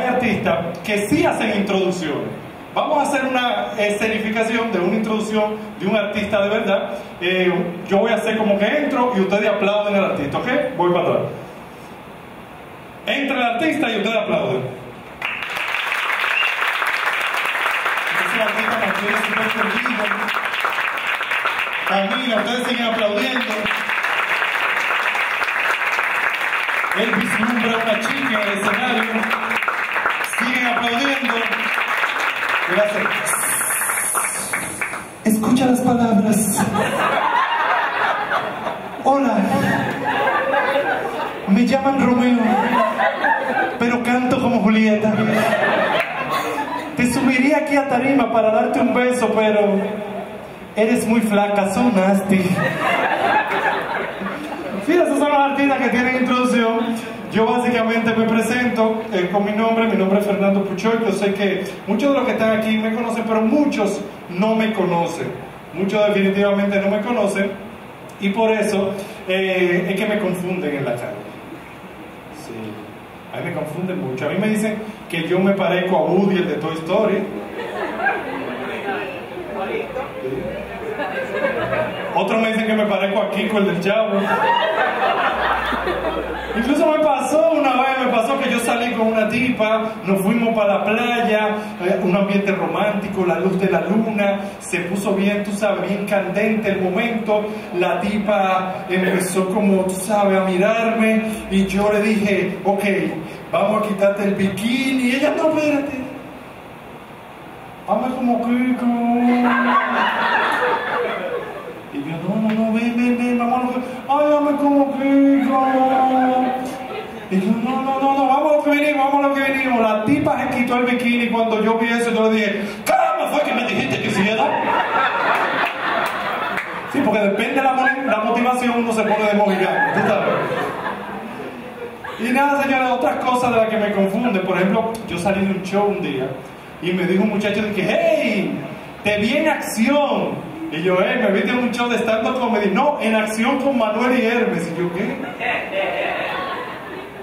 Hay artistas que sí hacen introducciones. Vamos a hacer una escenificación de una introducción de un artista de verdad. Eh, yo voy a hacer como que entro y ustedes aplauden al artista, ¿ok? Voy para atrás. Entra el artista y ustedes aplauden. Entonces el artista mantiene su. Camina, ustedes siguen aplaudiendo. Él vislumbra una chica en el escenario. Aplaudiendo. Escucha las palabras. Hola. Me llaman Romeo, pero canto como Julieta. Te subiría aquí a tarima para darte un beso, pero eres muy flaca, son nasty. Esos son que tienen introducción. Yo básicamente me presento eh, con mi nombre, mi nombre es Fernando Puchoy, yo sé que muchos de los que están aquí me conocen, pero muchos no me conocen. Muchos definitivamente no me conocen y por eso eh, es que me confunden en la calle. Sí, a mí me confunden mucho. A mí me dicen que yo me parezco a Woody, el de Toy Story. Otros me dicen que me parezco a Kiko, el del Chavo. Incluso me pasó una vez, me pasó que yo salí con una tipa, nos fuimos para la playa, eh, un ambiente romántico, la luz de la luna, se puso bien, tú sabes, bien candente el momento, la tipa empezó como, tú sabes, a mirarme y yo le dije, ok, vamos a quitarte el bikini, y ella, no, espérate, hazme como Kiko. No, no, no, ven, ven, ven, vamos, ay, dame como Kiko. Y yo, no, no, no, no, vamos a lo que venimos, vamos a lo que venimos. La tipa se quitó el bikini cuando yo vi eso, yo le dije, ¿cómo fue que me dijiste que sí era? Sí, porque depende de la, la motivación, uno se pone de sabes. Y nada, señores, otras cosas de las que me confunden. Por ejemplo, yo salí de un show un día y me dijo un muchacho de que, hey, te vi en acción. Y yo, hey, me viste en un show de stand-up comedy. No, en acción con Manuel y Hermes. Y yo, ¿qué?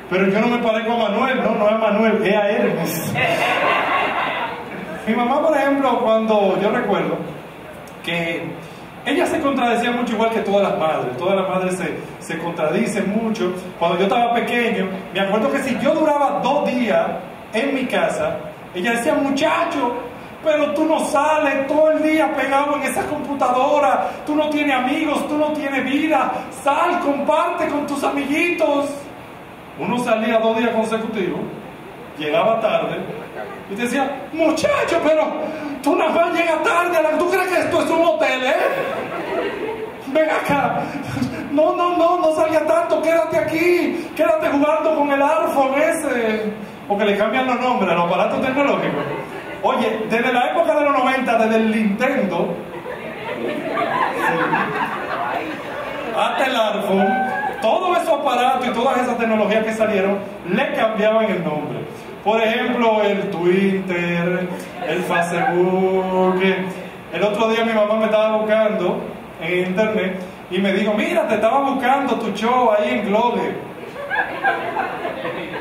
Pero yo no me parezco a Manuel, no, no es Manuel, es a Hermes. Mi mamá, por ejemplo, cuando yo recuerdo que ella se contradecía mucho igual que todas las madres, todas las madres se, se contradicen mucho. Cuando yo estaba pequeño, me acuerdo que si yo duraba dos días en mi casa, ella decía, muchacho, pero tú no sales todo el día pegado en esa computadora, tú no tienes amigos, tú no tienes vida, sal, comparte con tus amiguitos. Uno salía dos días consecutivos, llegaba tarde y te decía, muchacho, pero tú nada más llegas tarde, ¿tú crees que esto es un hotel, eh? Ven acá, no, no, no, no salga tanto, quédate aquí, quédate jugando con el iPhone ese, porque le cambian los nombres a los aparatos tecnológicos. Oye, desde la época de los 90, desde el Nintendo hasta el iPhone, todos esos aparatos y todas esas tecnologías que salieron le cambiaban el nombre. Por ejemplo, el Twitter, el Facebook. El otro día mi mamá me estaba buscando en internet y me dijo, mira, te estaba buscando tu show ahí en Globe.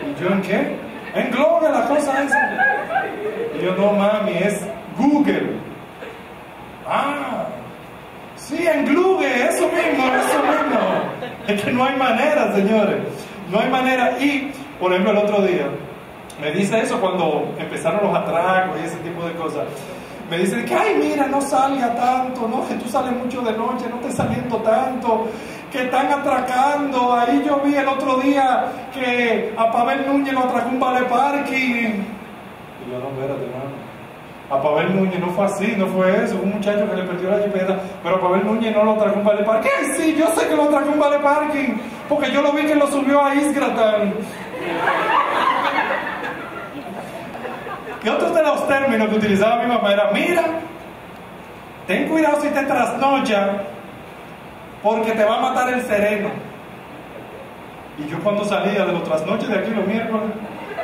¿Y yo en qué? En la cosa esa. Y yo, no mami, es Google. Ah, sí, en Google, eso mismo, eso mismo. Es que no hay manera, señores. No hay manera. Y, por ejemplo, el otro día, me dice eso cuando empezaron los atracos y ese tipo de cosas. Me dice que, ay, mira, no salga tanto, ¿no? Que tú sales mucho de noche, no estés saliendo tanto, que están atracando. Ahí yo vi el otro día que a Pavel Núñez lo atracó un vale parking. Y yo, no, espérate, hermano. A Pavel Núñez no fue así, no fue eso, un muchacho que le perdió la jipeta, pero a Pavel Núñez no lo atracó un vale parking. ¡Ay, sí! Yo sé que lo atracó un vale parking, porque yo lo vi que lo subió a Isgratan. Y otros de los términos que utilizaba mi mamá era, mira, ten cuidado si te trasnochas, porque te va a matar el sereno. Y yo cuando salía de los trasnoches de aquí los miércoles,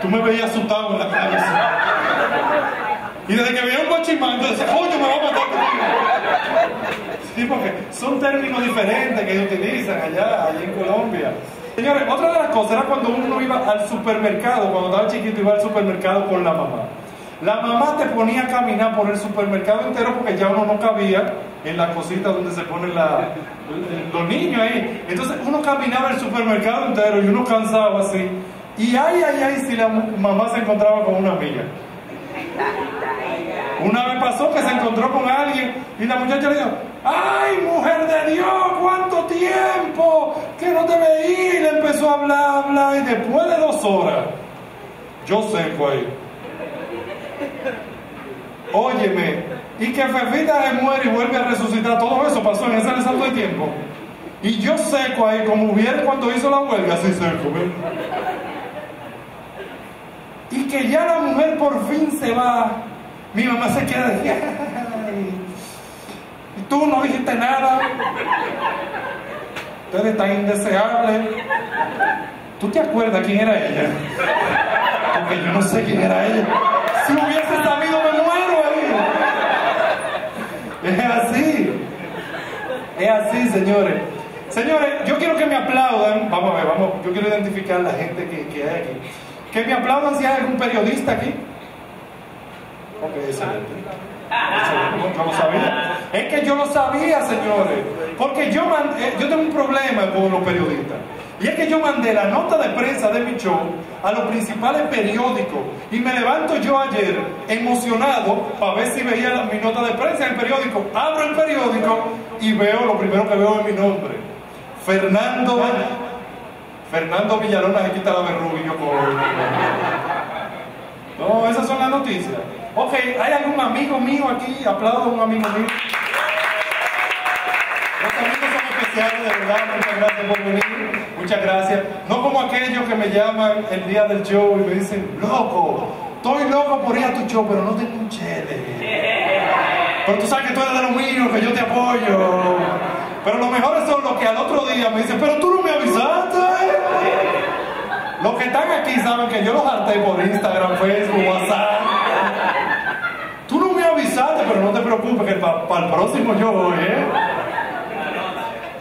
tú me veías asustado en la calle. Y desde que veía un guachimán, yo decía, coño, me va a matar contigo. Sí, porque son términos diferentes que ellos utilizan allá, allá en Colombia. Señores, otra de las cosas era cuando uno iba al supermercado, cuando estaba chiquito iba al supermercado con la mamá. La mamá te ponía a caminar por el supermercado entero porque ya uno no cabía en la cosita donde se ponen la, los niños ahí. Entonces uno caminaba el supermercado entero y uno cansaba así. Y ay, ay, ay, si la mamá se encontraba con una amiga. Una vez pasó que se encontró con alguien y la muchacha le dijo, ¡ay, mujer de Dios, cuánto tiempo que no te veí! Le empezó a hablar, hablar y después de dos horas, yo sé ahí. Óyeme, y que Fefita muere y vuelve a resucitar, todo eso pasó en ese salto de tiempo. Y yo seco ahí, como hubiera cuando hizo la huelga, así seco. Y que ya la mujer por fin se va. Mi mamá se queda y tú no dijiste nada. Tú eres tan indeseable. ¿Tú te acuerdas quién era ella? Porque yo no sé quién era ella. Si hubiese sabido, me. Es así. Es así, señores. Señores, yo quiero que me aplaudan. Vamos a ver, vamos. Yo quiero identificar a la gente que, que hay aquí. Que me aplaudan si hay algún periodista aquí. Ok, excelente. Yo lo sabía. Es que yo lo sabía, señores. Porque yo, mandé, yo tengo un problema con los periodistas. Y es que yo mandé la nota de prensa de mi show a los principales periódicos. Y me levanto yo ayer emocionado para ver si veía mi nota de prensa en el periódico. Abro el periódico y veo, lo primero que veo es mi nombre. Fernando Fernando Villalona se quita la verruga yo No, esas son las noticias. Ok, ¿hay algún amigo mío aquí? Aplaudo a un amigo mío. Los amigos son especiales, de verdad. Muchas gracias por venir. Muchas gracias. No como aquellos que me llaman el día del show y me dicen, loco, estoy loco por ir a tu show, pero no tengo un chele. Pero tú sabes que tú eres de los míos, que yo te apoyo. Pero lo mejor son los que al otro día me dicen, pero tú no me avisaste. Los que están aquí saben que yo los harté por Instagram, Facebook, WhatsApp. Tú no me avisaste, pero no te preocupes que para el próximo yo voy, ¿eh?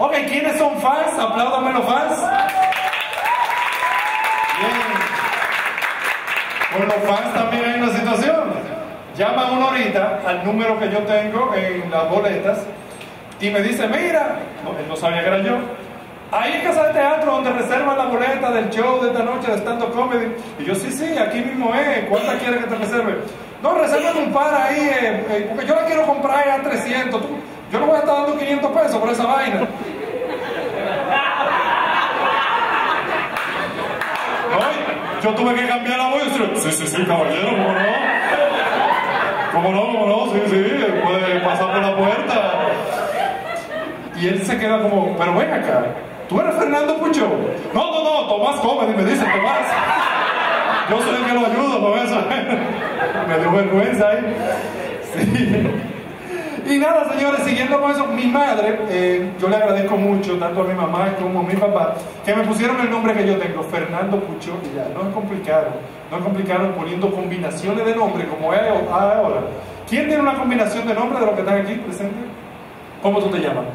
Ok, ¿quiénes son fans? Apláudame los fans. Bien. Con los fans también hay una situación. Llama uno ahorita al número que yo tengo en las boletas y me dice, mira, él no sabía que era yo. Ahí en casa de teatro donde reservan la boleta del show de esta noche de stand-up comedy. Y yo, sí, sí, aquí mismo es. ¿Cuántas quieres que te reserve? No, reserven un par ahí, eh, eh, porque yo la quiero comprar a 300. yo no voy a estar dando 500 pesos por esa vaina. Yo tuve que cambiar la voz sí, sí, sí, caballero, ¿cómo no? ¿Cómo no, cómo no? Sí, sí, puede pasar por la puerta. Y él se queda como, pero ven acá, ¿tú eres Fernando Pucho? No, no, no, Tomás Comedy, me dice Tomás. Yo soy el que lo ayudo con eso. me dio vergüenza ahí. Sí. Y nada, señores, siguiendo con eso, mi madre, eh, yo le agradezco mucho, tanto a mi mamá como a mi papá, que me pusieron el nombre que yo tengo, Fernando Pucho, y ya, no es complicado, no es complicado poniendo combinaciones de nombre como es ahora. ¿Quién tiene una combinación de nombre de los que están aquí presentes? ¿Cómo tú te llamas?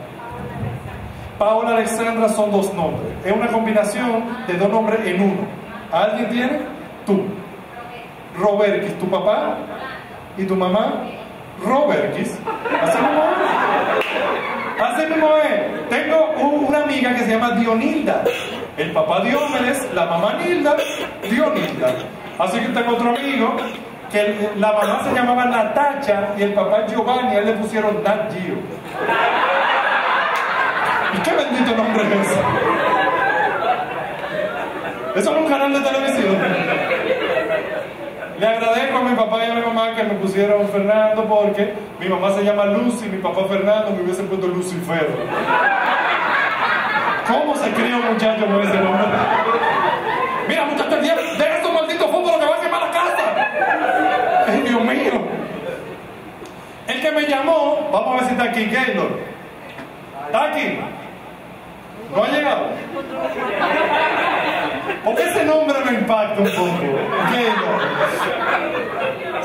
Paola Alexandra son dos nombres. Es una combinación de dos nombres en uno. ¿Alguien tiene? Tú. Roberkis, tu papá y tu mamá. Roberkis. Así es. Así mismo es. Tengo una amiga que se llama Dionilda. El papá Diomedes, la mamá Nilda, Dionilda. Así que tengo otro amigo que la mamá se llamaba Natacha y el papá Giovanni, a él le pusieron Nat Gio. ¿Y qué bendito nombre es ese? Eso es un canal de televisión. Le agradezco a mi papá y a mi mamá que me pusieron Fernando porque mi mamá se llama Lucy, mi papá Fernando me hubiese puesto Lucifer. ¿Cómo se cría un muchacho con ese nombre? Mira, muchachos, deja estos malditos fútbol que va a quemar la casa. Ay, Dios mío. El que me llamó, vamos a ver si está aquí, Gaylor. ¿Está aquí? ¿No ha llegado? Porque ese nombre me impacta un poco.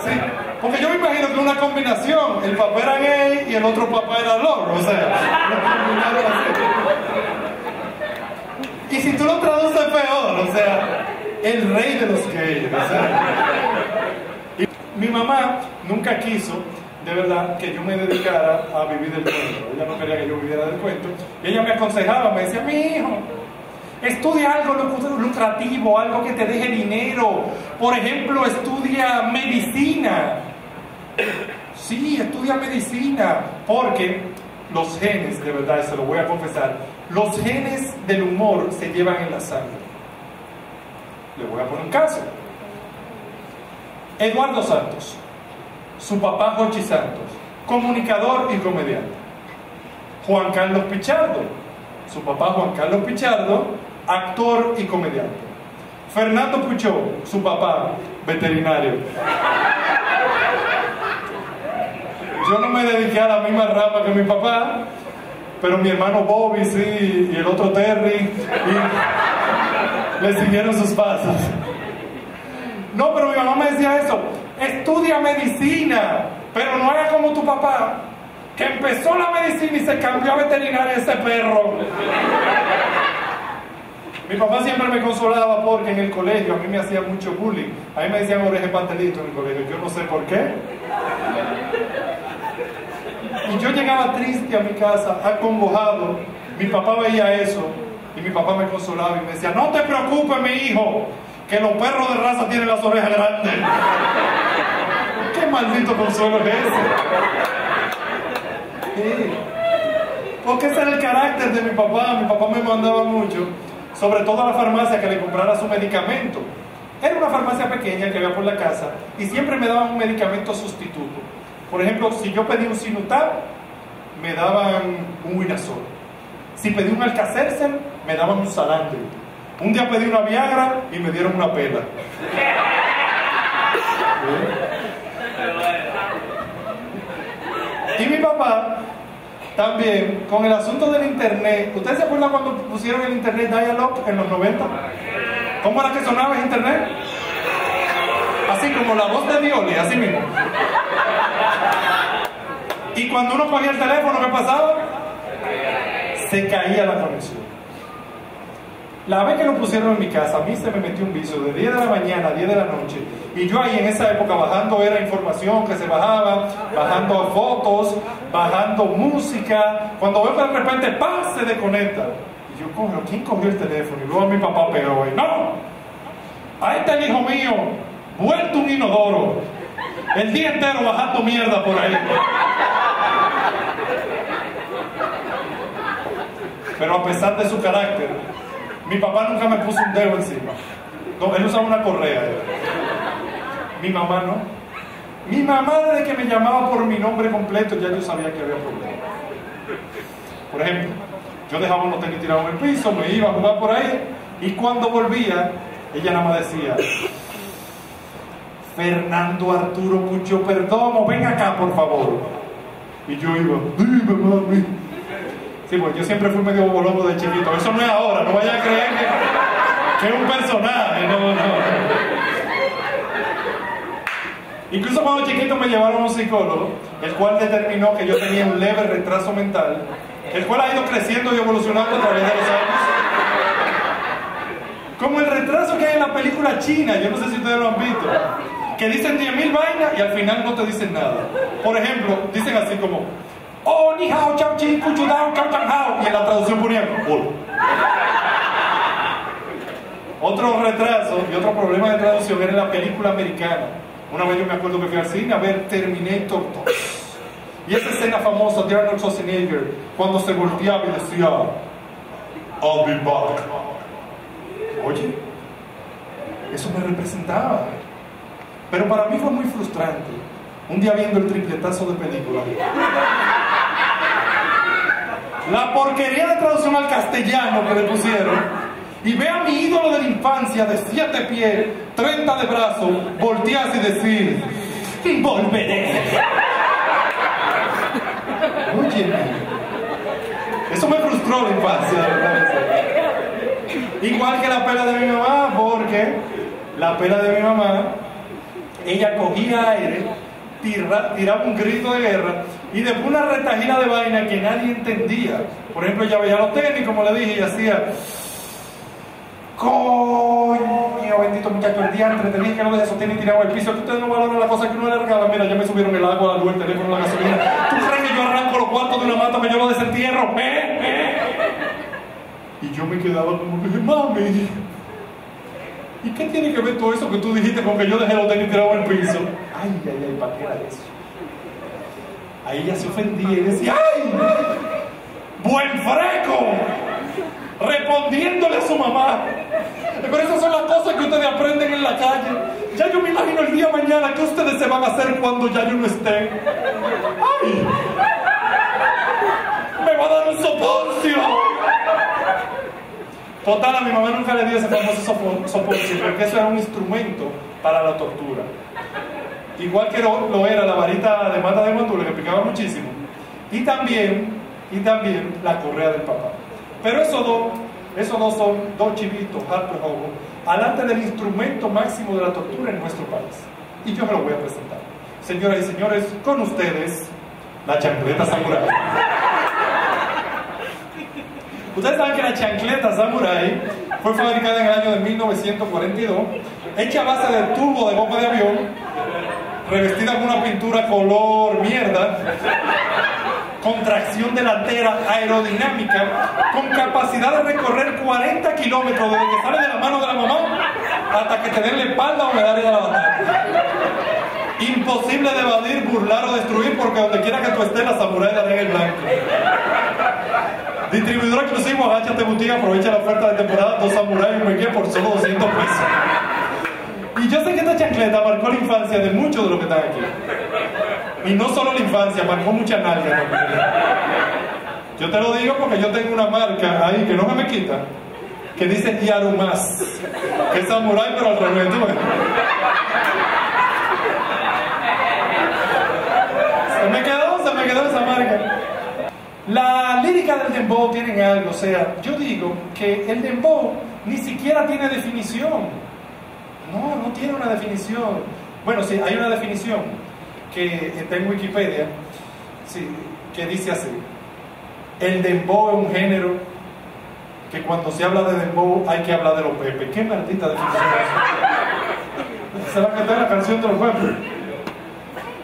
Sí, porque yo me imagino que una combinación, el papá era gay y el otro papá era loro, o sea, Y si tú lo traduces peor, o sea, el rey de los gays. Y mi mamá nunca quiso, de verdad, que yo me dedicara a vivir del cuento. Ella no quería que yo viviera del cuento. Y ella me aconsejaba, me decía, mi hijo, Estudia algo lucrativo, algo que te deje dinero. Por ejemplo, estudia medicina. Sí, estudia medicina, porque los genes, de verdad, se lo voy a confesar, los genes del humor se llevan en la sangre. Le voy a poner un caso. Eduardo Santos, su papá Jochi Santos, comunicador y comediante. Juan Carlos Pichardo, su papá Juan Carlos Pichardo, actor y comediante. Fernando Puchó, su papá, veterinario. Yo no me dediqué a la misma rama que mi papá, pero mi hermano Bobby sí, y el otro Terry, le siguieron sus pasos. No, pero mi mamá me decía eso, estudia medicina, pero no haga como tu papá, que empezó la medicina y se cambió a veterinaria ese perro. Mi papá siempre me consolaba porque en el colegio a mí me hacía mucho bullying. A mí me decían oreja pastelito en el colegio. Yo no sé por qué. Y yo llegaba triste a mi casa, acongojado. Mi papá veía eso y mi papá me consolaba y me decía, no te preocupes, mi hijo, que los perros de raza tienen las orejas grandes. ¿Qué maldito consuelo es ese? Porque ese era el carácter de mi papá. Mi papá me mandaba mucho sobre todo a la farmacia que le comprara su medicamento. Era una farmacia pequeña que había por la casa y siempre me daban un medicamento sustituto. Por ejemplo, si yo pedí un Sinutab, me daban un Winazol. Si pedí un Alcacercer, me daban un Salandri. Un día pedí una Viagra y me dieron una pela. Y mi papá también, con el asunto del internet, ¿ustedes se acuerdan cuando pusieron el internet dialog en los 90? ¿Cómo era que sonaba el internet? Así como la voz de Dioli, así mismo. Y cuando uno ponía el teléfono, ¿qué pasaba? Se caía la conexión. La vez que lo pusieron en mi casa, a mí se me metió un vicio de 10 de la mañana a 10 de la noche. Y yo ahí en esa época bajando era información que se bajaba, bajando fotos, bajando música. Cuando veo que de repente ¡pam! se desconecta. Y yo cojo, ¿quién cogió el teléfono? Y luego a mi papá pegó ahí. ¡No! Ahí está el hijo mío, vuelto un inodoro. El día entero bajando mierda por ahí. Pero a pesar de su carácter, mi papá nunca me puso un dedo encima. No, él usaba una correa. Mi mamá no. Mi mamá desde que me llamaba por mi nombre completo ya yo sabía que había problema. Por ejemplo, yo dejaba unos tenis tirados en el piso, me iba a jugar por ahí y cuando volvía, ella nada más decía, Fernando Arturo Pucho Perdomo, ven acá por favor. Y yo iba, dime mami, Sí, pues yo siempre fui medio bolobo de chiquito. Eso no es ahora, no vaya a creer que, es un personaje, no, no. Incluso cuando chiquito me llevaron a un psicólogo, el cual determinó que yo tenía un leve retraso mental, el cual ha ido creciendo y evolucionando a través de los años. Como el retraso que hay en la película china, yo no sé si ustedes lo han visto, que dicen 10.000 vainas y al final no te dicen nada. Por ejemplo, dicen así como, Oh, ni hao, chao, chi, cuchu, dao, chao, hao. Y en la traducción ponían, hola. Otro retraso y otro problema de traducción era la película americana. Una vez yo me acuerdo que fui al cine a ver Terminator 2. Y esa escena famosa de Arnold Schwarzenegger, cuando se volteaba y decía, I'll be back. Oye, eso me representaba. Pero para mí fue muy frustrante. Un día viendo el tripletazo de película. La porquería de traducción al castellano que le pusieron. Y ve a mi ídolo de la infancia de siete pies, 30 de brazos, voltearse y decir, volveré. Oye, eso me frustró la infancia. Igual que la pela de mi mamá, porque la pela de mi mamá, ella cogía aire tiraba un grito de guerra y después una retajina de vaina que nadie entendía. Por ejemplo, ella veía los tenis, como le dije, y hacía. Coño, bendito muchacho, el día antes te dije que no dejes sostener y tirado el piso, que ustedes no valoran la cosa que uno le regala. Mira, ya me subieron el agua, la luz, el teléfono, la gasolina. ¿Tú crees que yo arranco los cuartos de una mata, que yo lo desentierro? ¿Eh? ¿Eh? Y yo me quedaba como que, mami, ¿y qué tiene que ver todo eso que tú dijiste con que yo dejé los tenis tirados el piso? Ay, ay, ay, ¿para qué era eso? Ahí ella se ofendía y decía, ¡ay! ¡Buen freco! Respondiéndole a su mamá. Pero esas son las cosas que ustedes aprenden en la calle. Ya yo me imagino el día de mañana que ustedes se van a hacer cuando ya yo no esté. ¡Ay! ¡Me va a dar un soponcio! Total, a mi mamá nunca le dio ese famoso soponcio, porque eso era un instrumento para la tortura. Igual que lo, era la varita de mata de mandula, que picaba muchísimo. Y también, y también la correa del papá. Pero esos dos, esos dos son dos chivitos, harto juego, alante del instrumento máximo de la tortura en nuestro país. Y yo me lo voy a presentar. Señoras y señores, con ustedes, la chancleta samurai. Ustedes saben que la chancleta samurai fue fabricada en el año de 1942, hecha a base de tubo de bomba de avión, revestida con una pintura color mierda, con tracción delantera aerodinámica, con capacidad de recorrer 40 kilómetros desde que sale de la mano de la mamá hasta que te den la espalda o medalla de la batalla. Imposible de evadir, burlar o destruir porque donde quiera que tú estés, la samurai la el blanco. Distribuidor exclusivo, boutique, aprovecha la oferta de temporada, dos samuráis un por solo 200 pesos. Y yo sé que esta chancleta marcó la infancia de muchos de los que están aquí. Y no solo la infancia, marcó mucha nalga también. Yo te lo digo porque yo tengo una marca ahí que no me, me quita, que dice Yarumas, que es samurai pero al revés, ¿tú Se me quedó, se me quedó esa marca. La lírica del dembow tiene algo, o sea, yo digo que el dembow ni siquiera tiene definición. No, no tiene una definición. Bueno, sí, hay una definición que está en Wikipedia, sí, que dice así. El dembow es un género que cuando se habla de dembow hay que hablar de los pepes. ¿Qué maldita definición es esa? Se va a cantar la canción de los pepes.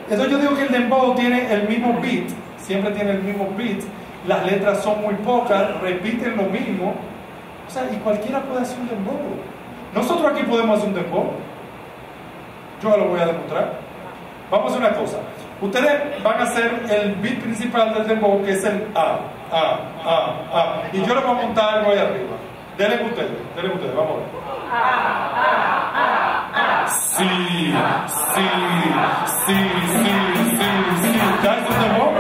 Entonces yo digo que el dembow tiene el mismo beat, siempre tiene el mismo beat, las letras son muy pocas, repiten lo mismo, o sea, y cualquiera puede hacer un dembow. Nosotros aquí podemos hacer un dembow. Yo lo voy a demostrar. Vamos a hacer una cosa. Ustedes van a hacer el beat principal del dembow, que es el A, A, A, A. Y yo le voy a montar algo ahí arriba. Denle ustedes, denle ustedes, vamos a ver. Sí, sí, sí, sí, sí, sí. ¿Ya es un dembow?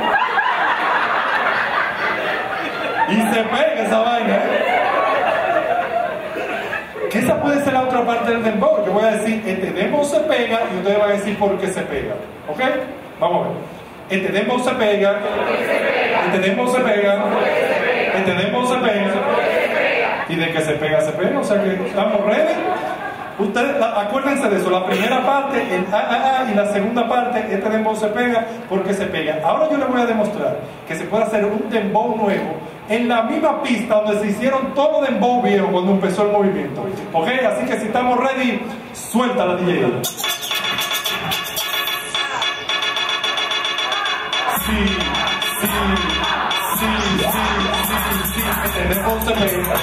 Y se pega esa vaina. Que esa puede ser la otra parte del dembow. Yo voy a decir, dembow se pega y ustedes van a decir por qué se pega. ¿Ok? Vamos a ver. Dembow se pega. Dembow se pega. Dembow se pega. Y de que se pega, se pega. O sea que estamos ready. Ustedes acuérdense de eso, la primera parte, el a, a, a, y la segunda parte, este dembow se pega porque se pega. Ahora yo les voy a demostrar que se puede hacer un dembow nuevo en la misma pista donde se hicieron todo dembow viejo cuando empezó el movimiento. ¿Ok? Así que si estamos ready, suelta la DJ. Sí, sí, sí, sí, sí, sí, este dembow se pega.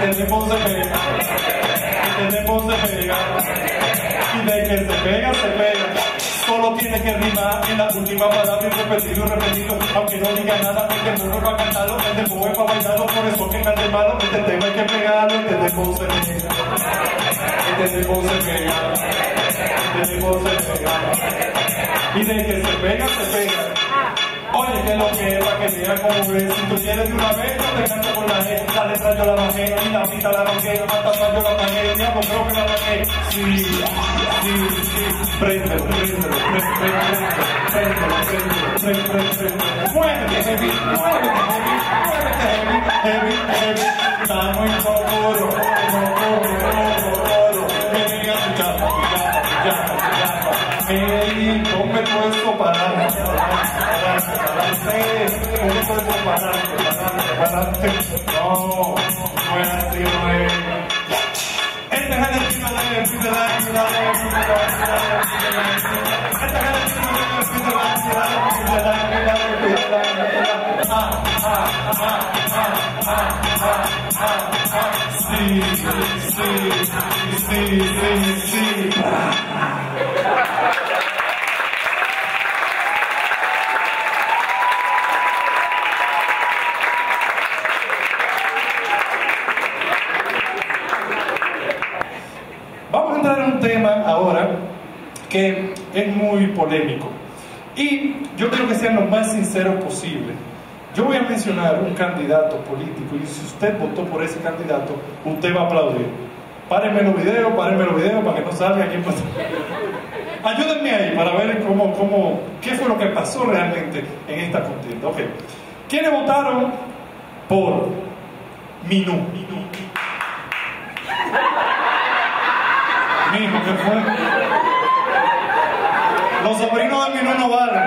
Este dembow se pega tenemos de pegar. Y de que se pega, se pega. Tiene que rimar en la última palabra y repetido y repetido. Aunque no diga nada, porque no va a cantarlo. El dembow es para bailarlo, por eso que cante malo. Este tema hay que pegarlo, este dembow se pega. Este dembow se pega. Este dembow se pega. Y de que se pega, se pega. Oye, que lo es para que vea cómo ves. Si tú quieres de una vez, yo te canto con la E. La letra yo la bajé y la pista la ronqué. Hasta yo la pagué, diablo, creo que la bajé. Sí, sí, sí. Préndelo, préndelo, préndelo, préndelo, préndelo. Muévete, heavy, muévete, heavy, muévete, heavy, heavy, heavy. Estamos en coro, no coro, no coro. Que venga tu chapa, Ey, ponme tu esto para adelante, ponme tu esto para adelante, para adelante. No, no es así, no es. Sí, sí, sí, sí, sí. Vamos a entrar en un tema ahora que es muy polémico. Y yo quiero que sean lo más sinceros posible. Yo voy a mencionar un candidato político y si usted votó por ese candidato, usted va a aplaudir. Párenme los videos, párenme los videos para que no salga quién pasó. Ayúdenme ahí para ver cómo, cómo, qué fue lo que pasó realmente en esta contienda. Ok. ¿Quiénes votaron por Minú? Mijo, ¿qué fue? Los sobrinos de Minú no valen.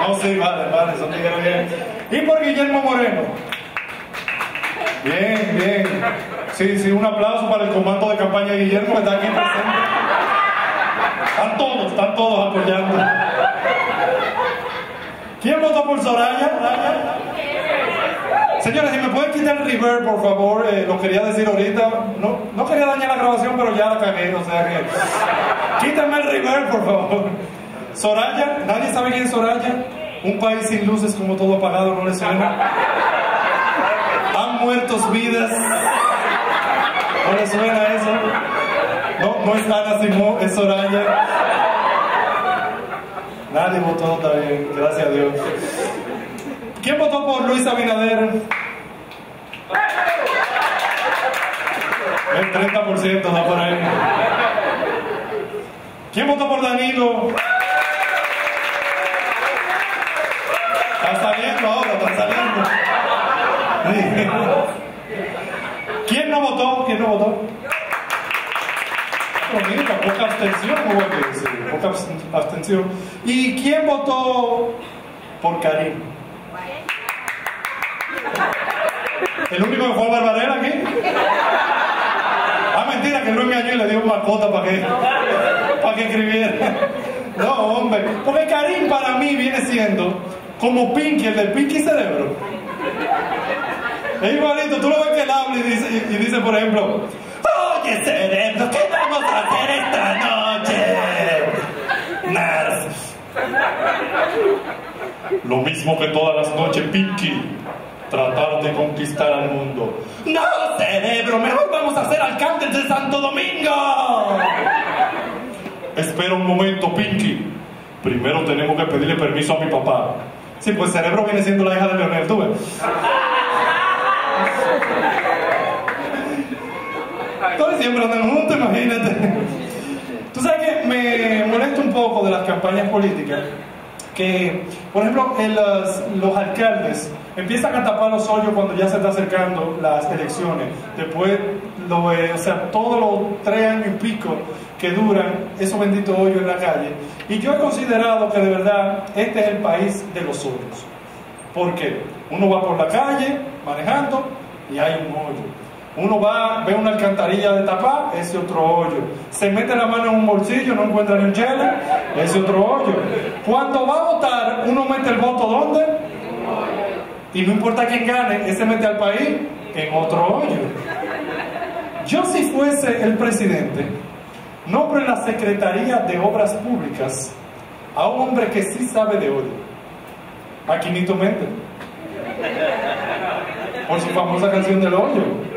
No, sí, vale, vale, son tigres bien. ¿Y por Guillermo Moreno? Bien, bien. Sí, sí, un aplauso para el comando de campaña de Guillermo que está aquí presente. Están todos, están todos apoyando. ¿Quién votó por Soraya? Señores, si me pueden quitar el reverb, por favor, eh, lo quería decir ahorita. No, no quería dañar la grabación, pero ya la cagué, o sea que. Quítame el reverb, por favor. Soraya, ¿nadie sabe quién es Soraya? Un país sin luces, como todo apagado, ¿no le suena? Han muerto vidas. ¿No le suena eso? No, no es Ana Simón, es Soraya. Nadie votó, está bien, gracias a Dios. ¿Quién votó por Luis Abinader? El 30% da por ahí. ¿Quién votó por Danilo? Está saliendo ahora, está saliendo. ¿Quién no votó? ¿Quién no votó? Bonita, poca abstención, hubo que decir, poca abstención. ¿Y quién votó por Karim? ¿El único que fue a Barbarera aquí? Ah, mentira, que Luis me y le dio una cota para que, para que escribiera. No, hombre, porque Karim para mí viene siendo como Pinky, el del Pinky Cerebro. Es igualito, tú lo ves que él habla y dice, y, dice por ejemplo, Oye, cerebro, ¿qué hacer esta noche? Nada. Lo mismo que todas las noches, Pinky. Tratar de conquistar al mundo. No, cerebro, mejor vamos a ser alcaldes de Santo Domingo. Espera un momento, Pinky. Primero tenemos que pedirle permiso a mi papá. Sí, pues cerebro viene siendo la hija de Leonel, tú ves. Todos siempre andan juntos, imagínate. Tú sabes que me molesta un poco de las campañas políticas que, por ejemplo, los alcaldes empiezan a tapar los hoyos cuando ya se está acercando las elecciones. Después, lo, eh, o sea, todos los tres años y pico que duran esos benditos hoyos en la calle. Y yo he considerado que de verdad este es el país de los hoyos. Porque uno va por la calle manejando y hay un hoyo. Uno va, ve una alcantarilla de tapar, ese otro hoyo. Se mete la mano en un bolsillo, no encuentra ni un chela, ese otro hoyo. Cuando va a votar, uno mete el voto ¿dónde? Y no importa quién gane, ese mete al país en otro hoyo. Yo si fuese el presidente, nombro en la Secretaría de Obras Públicas a un hombre que sí sabe de hoyo, a Quinito Méndez, por su famosa canción del hoyo.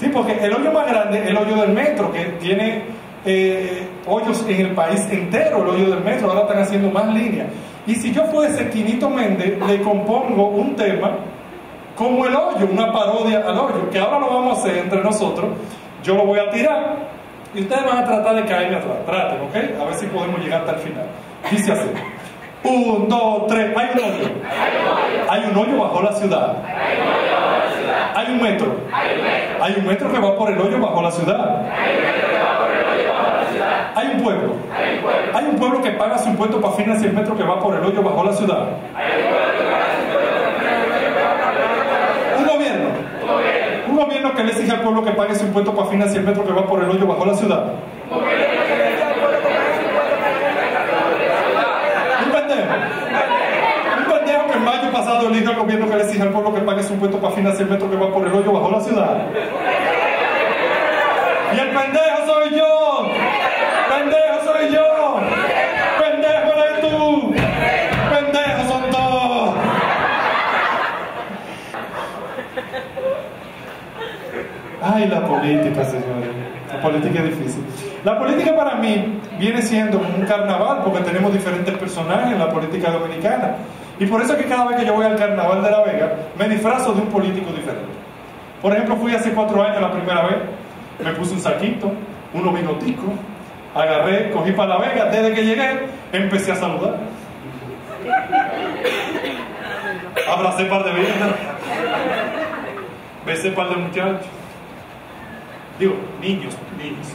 Sí, porque el hoyo más grande es el hoyo del metro, que tiene eh, hoyos en el país entero, el hoyo del metro, ahora están haciendo más líneas. Y si yo fuese Quinito Méndez, le compongo un tema como el hoyo, una parodia al hoyo, que ahora lo vamos a hacer entre nosotros. Yo lo voy a tirar y ustedes van a tratar de caerme atrás. Traten, ¿ok? A ver si podemos llegar hasta el final. Dice así. Un, dos, tres. Hay un hoyo. Hay un hoyo bajo la ciudad. Hay un metro. Hay un metro que va por el hoyo bajo la ciudad. Hay un pueblo. Hay un pueblo que paga su impuesto para financiar el metro que va por el hoyo bajo la ciudad. Un gobierno. Un gobierno que le exige al pueblo que pague su impuesto para financiar el metro que va por el hoyo bajo la ciudad? Un pendejo. Un pendejo que en al gobierno que le exige al pueblo que pague su impuesto para financiar el metro que va por el hoyo bajo la ciudad. Y el pendejo soy yo. Pendejo soy yo. Pendejo eres tú. Pendejos son todos. Ay, la política, señores. La política es difícil. La política para mí viene siendo un carnaval porque tenemos diferentes personajes en la política dominicana. Y por eso es que cada vez que yo voy al carnaval de La Vega, me disfrazo de un político diferente. Por ejemplo, fui hace cuatro años la primera vez, me puse un saquito, unos bigoticos, agarré, cogí para La Vega, desde que llegué, empecé a saludar. Abracé par de viejas, besé par de muchachos. Digo, niños, niños.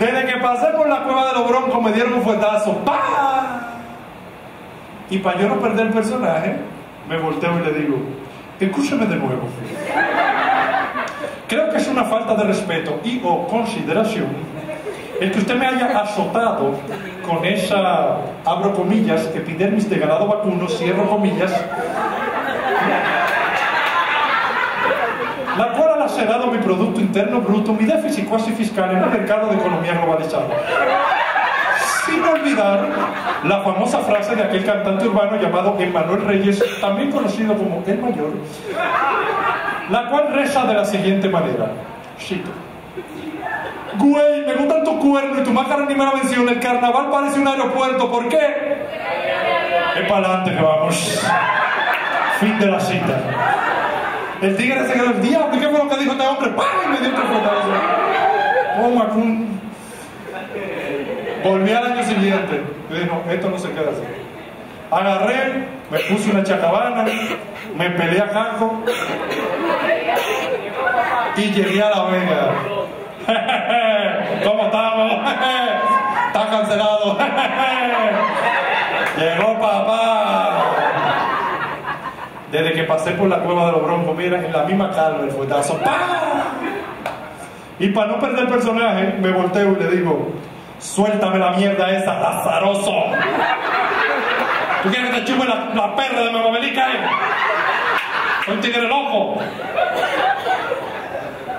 Desde que pasé por la cueva de los broncos me dieron un fuetazo. ¡Pah! Y para yo no perder el personaje, me volteo y le digo, escúcheme de nuevo. Creo que es una falta de respeto y o consideración el que usted me haya azotado con esa, abro comillas, epidermis de ganado vacuno, cierro comillas, la cual lacerado mi Producto Interno Bruto, mi déficit cuasi fiscal en un mercado de economía globalizada. Sin olvidar la famosa frase de aquel cantante urbano llamado Emmanuel Reyes, también conocido como El Mayor, la cual reza de la siguiente manera. Cito. Güey, me gustan tus cuernos y tu máscara ni me la. El carnaval parece un aeropuerto. ¿Por qué? Es para adelante que vamos. Fin de la cita. El tigre se quedó el diablo. ¿Y qué fue lo que dijo este hombre? ¡Pam! Y me dio otro fuetazo. Oh, macún. Volví al año siguiente. Dije, no, esto no se queda así. Agarré, me puse una chacabana, me peleé a Caco y llegué a La Vega. ¿Cómo estamos? Está cancelado. Llegó papá. Desde que pasé por la cueva de los broncos, mira, en la misma calma el fuetazo. Y para no perder personaje, me volteo y le digo, suéltame la mierda esa, azaroso. ¿Tú quieres que te chupe la, la perra de mamabelica? Eh? Soy tigre loco.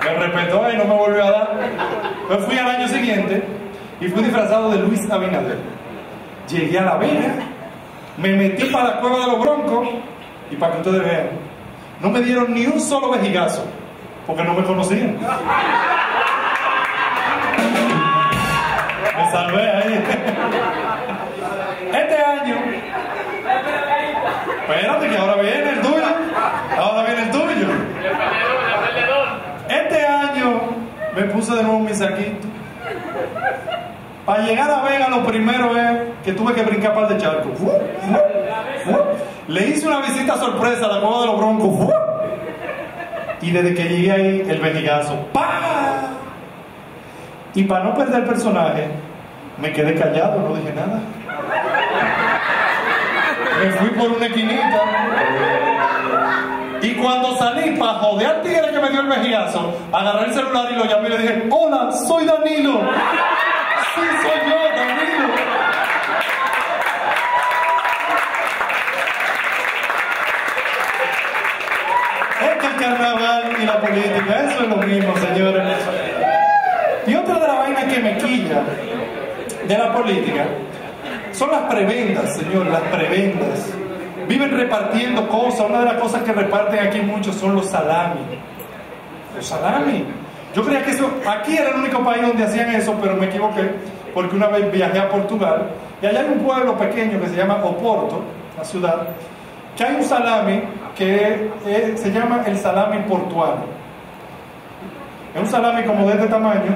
Me respetó y no me volvió a dar. Yo fui al año siguiente y fui disfrazado de Luis Abinader. Llegué a La Vega, me metí para la cueva de los broncos y para que ustedes vean, no me dieron ni un solo vejigazo, porque no me conocían. Me salvé ahí. Este año, espérate que ahora viene el tuyo, ahora viene el tuyo. Este año me puse de nuevo mi saquito. Para llegar a Vega lo primero es que tuve que brincar par de charcos. Le hice una visita sorpresa a la cueva de los broncos. Y desde que llegué ahí, el venigazo. ¡Pah! Y para no perder el personaje, me quedé callado, no dije nada. Me fui por una esquinita. Y cuando salí para joder al tigre que me dio el vejigazo, agarré el celular y lo llamé y le dije, hola, soy Danilo. Sí, soy yo, Danilo. Es que el carnaval y la política, eso es lo mismo, señores. Y otra de las vainas que me quilla de la política son las prebendas, señor, las prebendas. Viven repartiendo cosas. Una de las cosas que reparten aquí muchos son los salami. Los salami. Yo creía que eso, aquí era el único país donde hacían eso, pero me equivoqué, porque una vez viajé a Portugal y allá hay un pueblo pequeño que se llama Oporto, la ciudad, que hay un salami que eh, se llama el salami portuano. Es un salami como de este tamaño.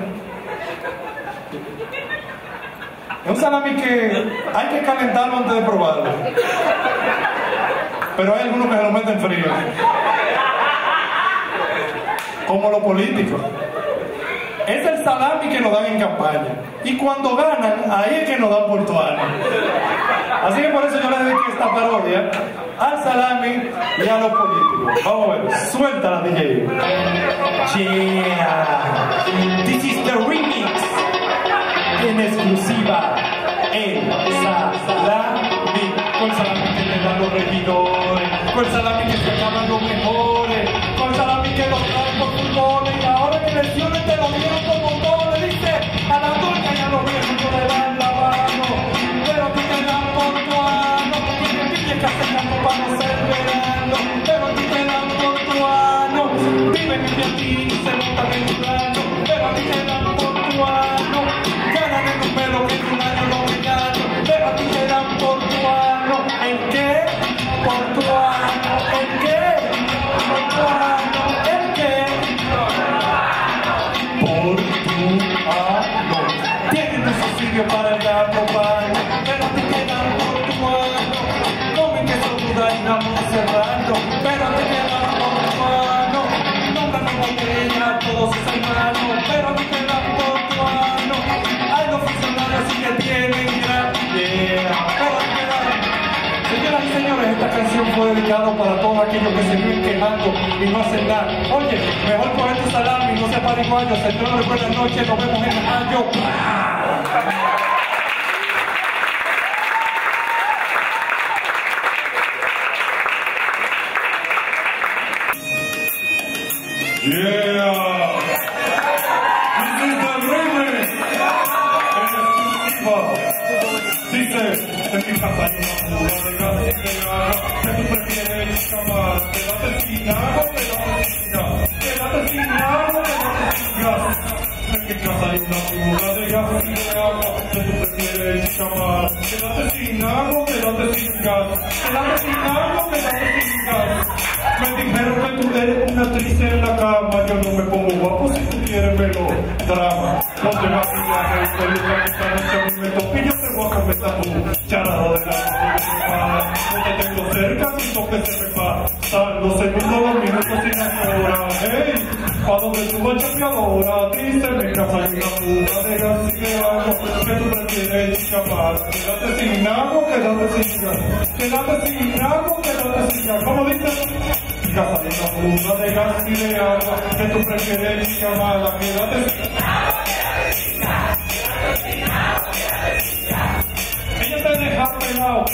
Es un salami que hay que calentarlo antes de probarlo. Pero hay algunos que se lo meten frío. Como los políticos. Es el salami que nos dan en campaña. Y cuando ganan, ahí es que nos dan portuano. Así que por eso yo le dediqué esta parodia al salami y a los políticos. Vamos a ver, suéltala DJ. Yeah, this is the remix en exclusiva en Salami, con salami que le dan los regidores, con salami que se acaban los mejores, que los traen por fútbol y ahora que elecciones te lo dieron como todo, le dice a la doña y a los viejos le dan la mano, pero tú te dan por tu ano, me pides castellano para no ser verano, pero tú te dan por tu ano, viven y de aquí se montan en un plano, pero ti te dan por tu ano, ganan en un pelo que todos sus hermanos, pero ti te dan por tu ano. Hay dos funcionarios sí que tienen gran idea, Señoras y señores, esta canción fue dedicada para todos aquellos que se viven quejando y no hacen nada. Oye, mejor coger tu salami, no se pariguayo. Señores, buenas noches, nos vemos en mayo. Chamar, quédate sin agua, quédate sin gas, quédate sin agua, quédate sin gas. Me dijeron que tú eres una actriz en la cama, yo no me pongo guapo si tú quieres verlo drama. No te maquillaje, peluca, que esta noche a mí me y yo te voy a comer tu charado de la No te tengo cerca, siento que se me pasa los segundos, los minutos y las horas. Hey, pa' donde tú vas chapeadora, dice mi casa hay una puta de gas y de agua, que tú prefieres escapar. Quédate sin agua, quédate sin gas, quédate sin agua, quédate sin gas. ¿Cómo dice? casa de una funda de gas y de agua que tú prefieres llamada quédate ella te deja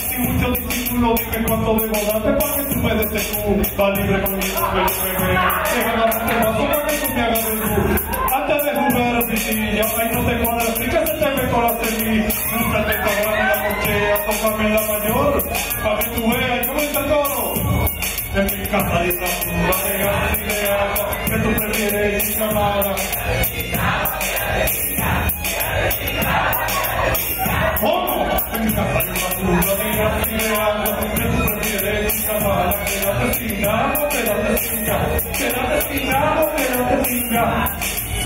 sin mucho discípulo dime cuánto debo darte para que tú me des tú libre antes de jugar piscina ahí no te que se te ve con nunca te la cochea tócame la mayor para que tú veas en mi casa y que tú prefieres mi casa y que tú prefieres sin agua, quédate sin gas. Quédate agua, quédate sin gas.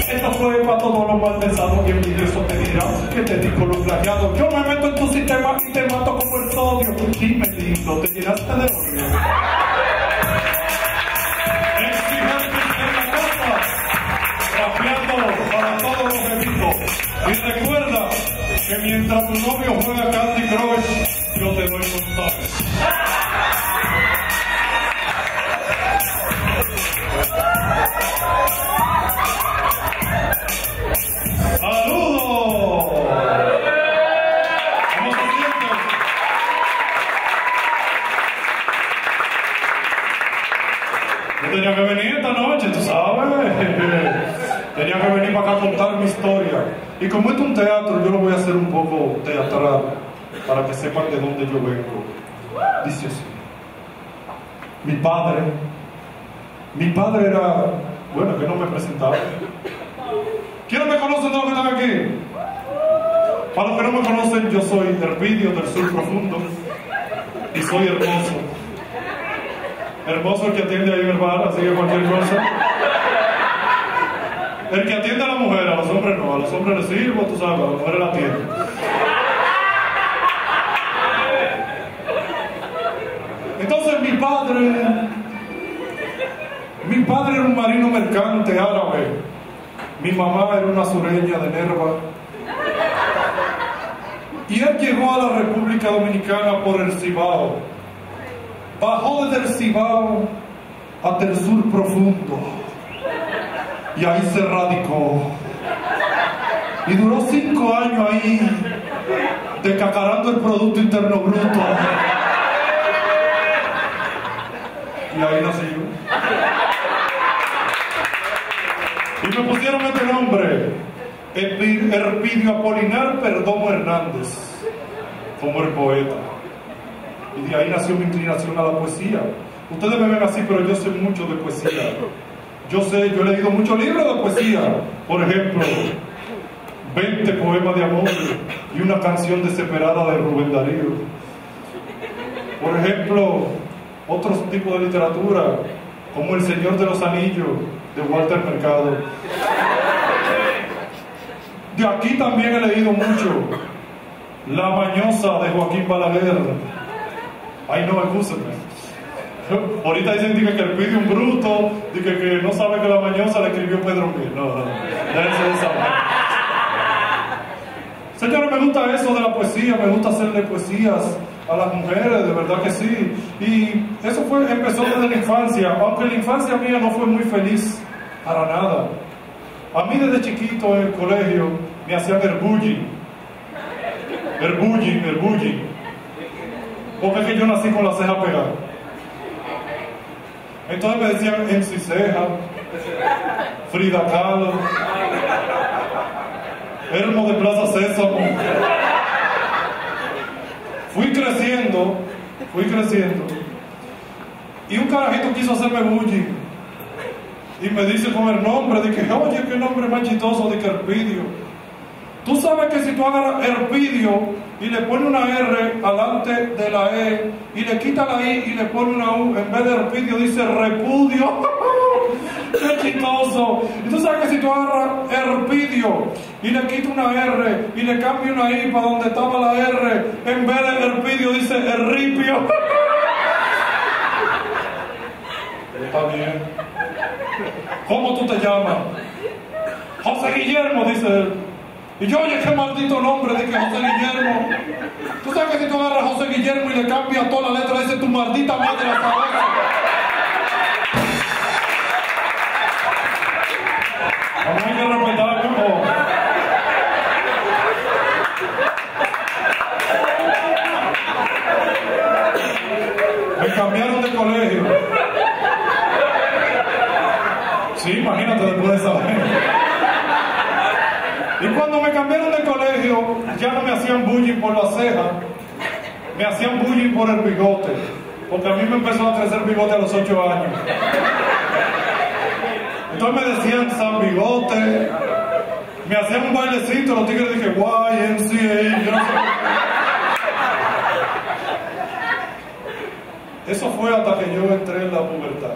Esto fue para todos los mal pensados y envidiosos que dirán que te digo los plagiados. Yo me meto en tu sistema y te mato como el sodio. Dime lindo, te llenaste de odio. Como es un teatro, yo lo voy a hacer un poco teatral para que sepan de dónde yo vengo. Dice así. Mi padre, mi padre era, bueno, que no me presentaba. ¿Quiénes me conocen de los que están aquí? Para los que no me conocen, yo soy Hervidio del Sur Profundo y soy hermoso. Hermoso el que atiende ahí en el bar, así que cualquier cosa. El que atiende a la hombres no, a los hombres les sirvo, tú sabes, a las mujeres la atienden. Entonces mi padre, mi padre era un marino mercante árabe, mi mamá era una sureña de Nerva. Y él llegó a la República Dominicana por el Cibao. bajó desde el Cibao hasta el sur profundo y ahí se radicó. Y duró cinco años ahí, decacarando el Producto Interno Bruto. Y ahí nací yo. Y me pusieron este nombre, Herpidio Apolinar Perdomo Hernández, como el poeta. Y de ahí nació mi inclinación a la poesía. Ustedes me ven así, pero yo sé mucho de poesía. Yo sé, yo he leído muchos libros de poesía. Por ejemplo, 20 poemas de amor y una canción desesperada de Rubén Darío. Por ejemplo, otros tipos de literatura, como El Señor de los Anillos, de Walter Mercado. De aquí también he leído mucho. La Mañosa de Joaquín Balaguer. Ay, no, escúchame. Ahorita dicen que el pide un bruto, dije, que no sabe que la mañosa le escribió Pedro Mil. No, no, déjense de esa vaina. Señores, me gusta eso de la poesía, me gusta hacerle poesías a las mujeres, de verdad que sí. Y eso fue, empezó desde la infancia, aunque la infancia mía no fue muy feliz, para nada. A mí desde chiquito en el colegio me hacían el bullying. El bullying, el bullying. Porque es que yo nací con la ceja pegada. Entonces me decían MC Ceja, Frida Kahlo, Hermo de Plaza Sésamo. Fui creciendo, fui creciendo. Y un carajito quiso hacerme bullying. Y me dice con el nombre, que, oye, qué nombre más chistoso, de Herpidio. Tú sabes que si tú agarras Herpidio y le pones una R alante de la E y le quita la I y le pone una U, en vez de Herpidio dice repudio. ¡Qué chistoso! Y tú sabes que si tú agarras Herpidio y le quitas una R y le cambias una I para donde estaba la R, en vez de Herpidio dice Herripio. Está bien. ¿Cómo tú te llamas? José Guillermo, dice él. Y yo, oye, qué maldito nombre que José Guillermo. Tú sabes que si tú agarras a José Guillermo y le cambias toda la letra, dice tu maldita madre la cabeza. Vamos a que respetar, hijo. Me cambiaron de colegio. Sí, imagínate después de esa vez. Y cuando me cambiaron de colegio, ya no me hacían bullying por la ceja, me hacían bullying por el bigote. Porque a mí me empezó a crecer bigote a los 8 años. Entonces me decían San Bigote, me hacían un bailecito, los tigres dije, guay, MCA, yo no sé. Eso fue hasta que yo entré en la pubertad.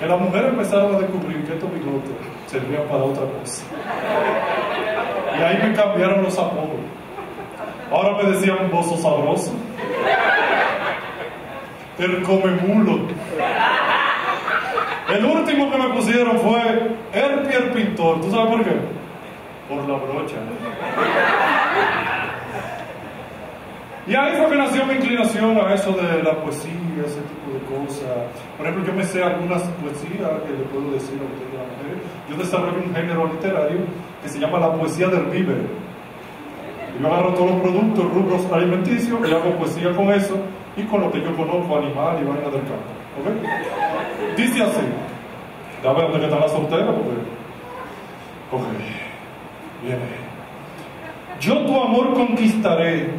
Que las mujeres empezaron a descubrir que estos bigotes servían para otra cosa. Y ahí me cambiaron los apodos. Ahora me decían bozo sabroso. El come mulo. El último que me pusieron fue Herpi el pintor. ¿Tú sabes por qué? Por la brocha. Y ahí fue que nació mi inclinación a eso de la poesía, ese tipo de cosas. Por ejemplo, yo me sé algunas poesías que le puedo decir a ustedes, a las mujeres. Yo desarrollo un género literario que se llama la poesía del víver. Yo agarro todos los productos, rubros alimenticios y hago poesía con eso y con lo que yo conozco, animal y vaina del campo. Dice así. Ya ver dónde está la soltera, porque. Ok. Viene. Yo tu amor conquistaré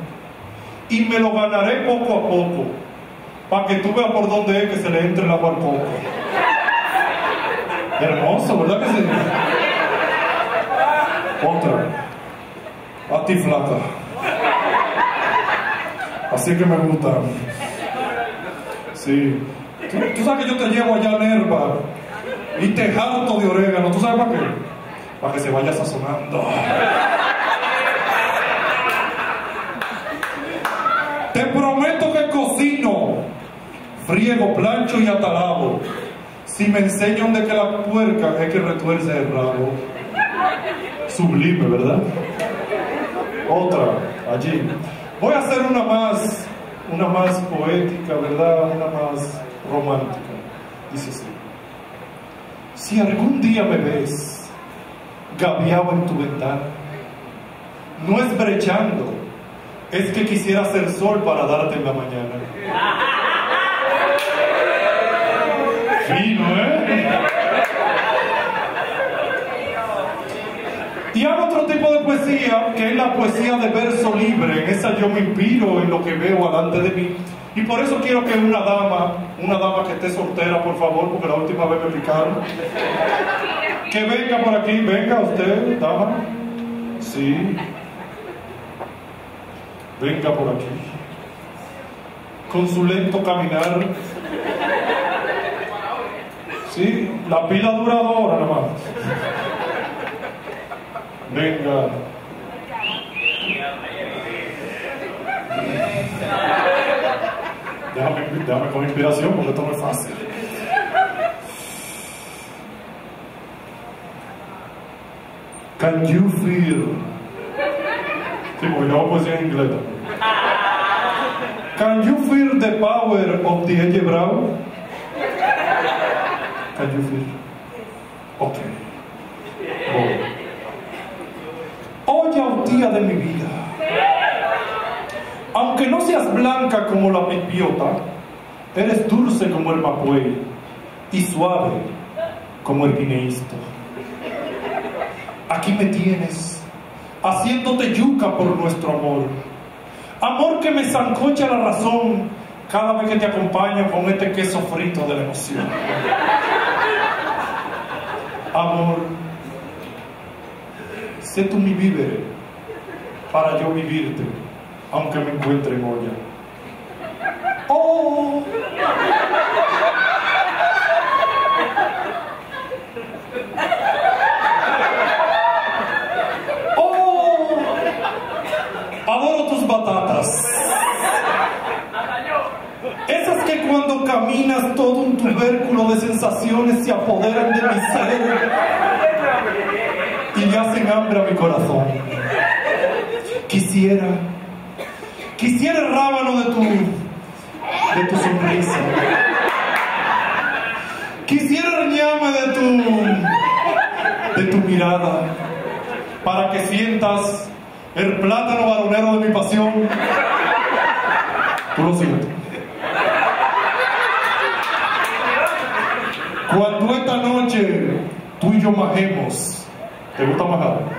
y me lo ganaré poco a poco, para que tú veas por dónde es que se le entre el agua al coco. Hermoso, ¿verdad que sí? Otra. A ti flaca. Así que me gusta. Sí. Tú, sabes que yo te llevo allá a Nerva y te harto de orégano. ¿Tú sabes para qué? Para que se vaya sazonando. Te prometo que cocino, friego, plancho y atalabo. Si me enseñan de que la puerca es que retuerce el rabo. Sublime, ¿verdad? Otra, allí. Voy a hacer una más una más poética, ¿verdad? Una más romántica. Dice así. Si algún día me ves gaviado en tu ventana, no es brechando, es que quisiera hacer sol para darte en la mañana. Fino, ¿eh? Y hay otro tipo de poesía, que es la poesía de verso libre. En esa yo me inspiro en lo que veo delante de mí. Y por eso quiero que una dama, una dama que esté soltera, por favor, porque la última vez me picaron, que venga por aquí, venga usted, dama. Sí. Venga por aquí. Con su lento caminar. Sí, la pila duradora nada más. Venga. Es fácil. Can you feel? Sí, porque yo poesía en inglés. Can you feel the power of the Brown? Can you feel? Okay. Oh. Oye, autía de mi vida. Aunque no seas blanca como la pipiota, eres dulce como el mapuey y suave como el guineísto. Aquí me tienes, haciéndote yuca por nuestro amor. Amor que me zancocha la razón cada vez que te acompaño con este queso frito de la emoción. Amor, sé tú mi víver para yo vivirte, aunque me encuentre en olla. Oh. Oh. Adoro tus batatas. Esas que cuando caminas todo un tubérculo de sensaciones se apoderan de mi ser y le hacen hambre a mi corazón. Quisiera, quisiera el rábano de tu, de tu sonrisa. Quisiera el de tu, de tu mirada para que sientas el plátano varonero de mi pasión. Tú lo sientes. Cuando esta noche tú y yo majemos, ¿te gusta majar?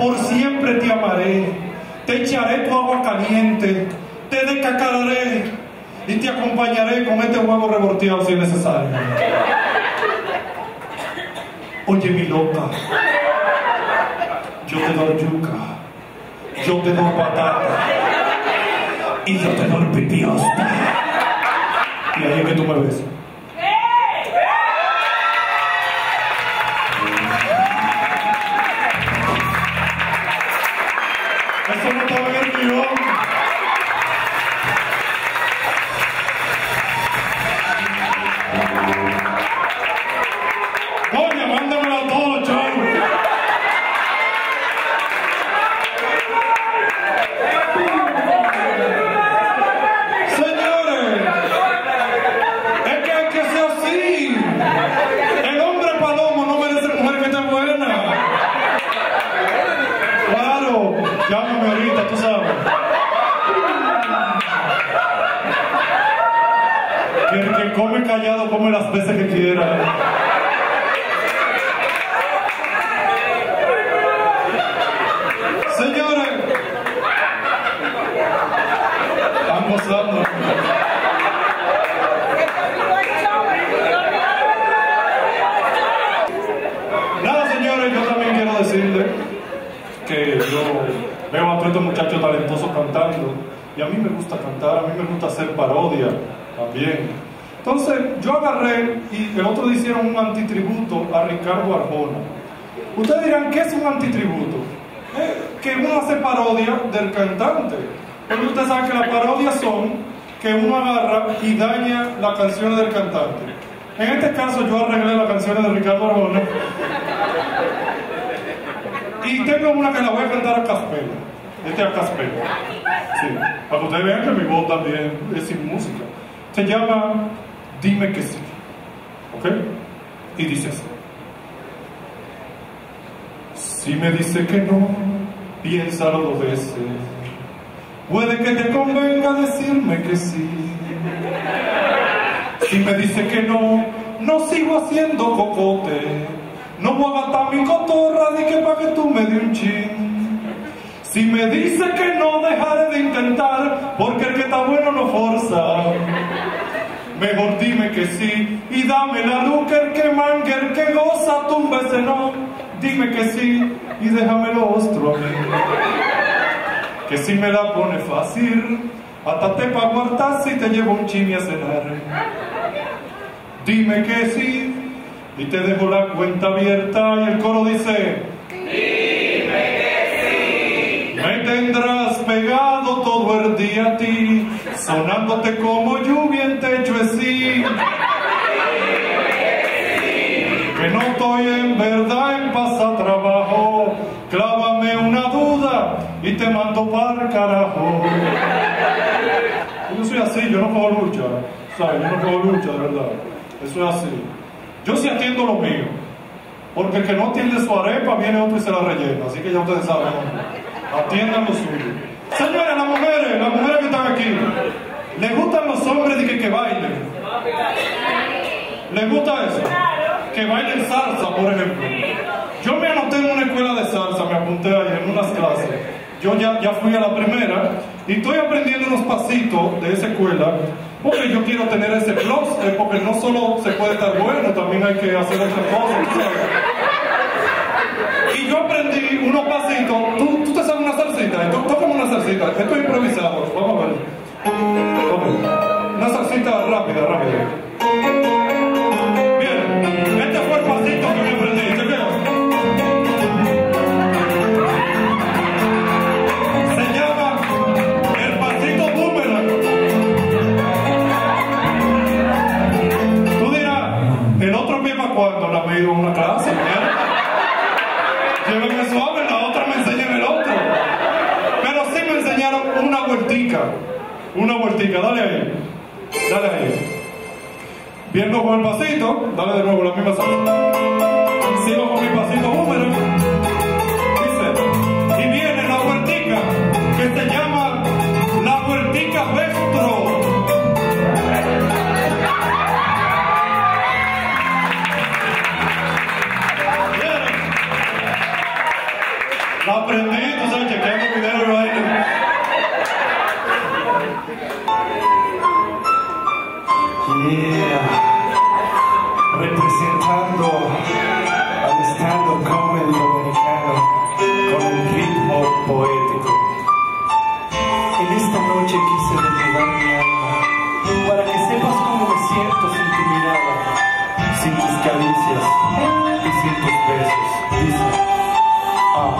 Por siempre te amaré, te echaré tu agua caliente, te descacararé y te acompañaré con este huevo revolteado si es necesario. Oye mi loca, yo te doy yuca, yo te doy patata y yo te doy pipiosta. Y ahí es que tú me ves. Come las veces que quiera. Señores, están gozando. Nada, señores, yo también quiero decirle que yo veo a todos estos muchachos talentosos cantando Y a mí me gusta cantar, a mí me gusta hacer parodia también. Entonces yo agarré y el otro hicieron un antitributo a Ricardo Arjona. Ustedes dirán, ¿qué es un antitributo? Eh, que uno hace parodia del cantante. Porque ustedes saben que las parodias son que uno agarra y daña las canciones del cantante. En este caso yo arreglé las canciones de Ricardo Arjona. Y tengo una que la voy a cantar a caspela. Este es a caspela. Para que ustedes vean que mi voz también es sin música. Se llama Dime que sí. ¿Ok? Y dice así. Si me dice que no, piénsalo dos veces. Puede que te convenga decirme que sí. Si me dice que no, no sigo haciendo cocote. No voy a gastar mi cotorra de que pa' que tú me des un chin. Si me dice que no, dejaré de intentar, porque el que está bueno no forza. Mejor dime que sí y dame la el que mangue, el que goza, túmbese no. Dime que sí y déjame lo ostro a mí. Que si me la pone fácil, hasta te pa' guardar si te llevo un chimi a cenar. Dime que sí y te dejo la cuenta abierta y el coro dice sí Me tendrás pegado todo el día a ti Sonándote como lluvia en techo es sí Que no estoy en verdad en pasatrabajo Clávame una duda y te mando para carajo Yo soy así, yo no puedo lucha ¿sabes? Yo no puedo lucha, de verdad Eso es así yo sí atiendo lo mío. Porque el que no atiende su arepa viene otro y se la rellena. Así que ya ustedes saben. Atiendan lo suyo. Señores, las mujeres, las mujeres que están aquí, ¿les gustan los hombres de que, que bailen? ¿Les gusta eso? Que bailen salsa, por ejemplo. Yo me anoté en una escuela de salsa, me apunté ahí en unas clases. Yo ya, ya fui a la primera y estoy aprendiendo unos pasitos de esa escuela porque yo quiero tener ese plus, eh, porque no solo se puede estar bueno, también hay que hacer otras cosas. Y yo aprendí unos pasitos. ¿Tú, tú te sabes una salsita? Tócame una salsita. Esto es improvisado. Vamos a ver. Una salsita rápida, rápida. Viendo con el pasito, dale de nuevo la misma salsa. Sigo con mi pasito húmedo. Dice, y viene la vueltica que se llama la vueltica Vestro. La aprendí, tú sabes, chequeando video de baile. Tus besos. Dice, ah,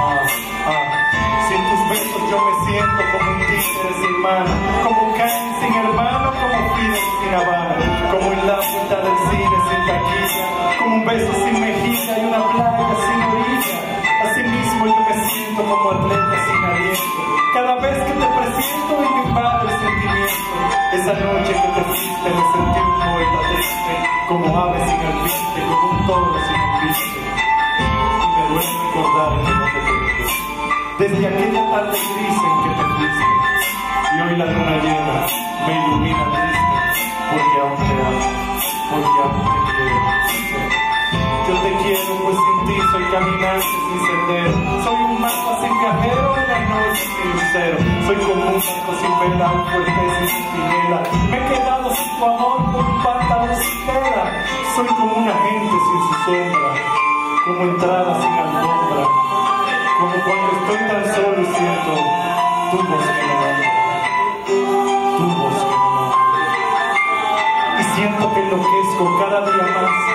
ah, ah. Sin tus besos yo me siento como un tigre sin mano, como Cain sin hermano, como Fidel sin Habana, como en la del cine sin taquilla, como un beso sin mejilla y una playa sin orilla. Asimismo yo me siento como atleta sin aliento, cada vez Esa noche que te fuiste me sentí un poeta triste, como ave sin alpiste, como un toro sin un viste. Y me duele recordar que no te perdí. Desde aquella tarde gris en que te fuiste, y hoy la luna llena me ilumina triste, porque aún te amo, porque aún te quiero. Yo te quiero, pues sin ti soy caminante sin sendero. Soy un mapa sin viajero, una noche sin lucero. Soy como un barco sin vela, un fuerte sin espinela. Me he quedado sin tu amor, con un pantalón sin tela. Soy como un agente sin su sombra, como entrada sin alfombra. Como cuando estoy tan solo y siento tu voz que me. Tu voz que me. Y siento que enloquezco cada día más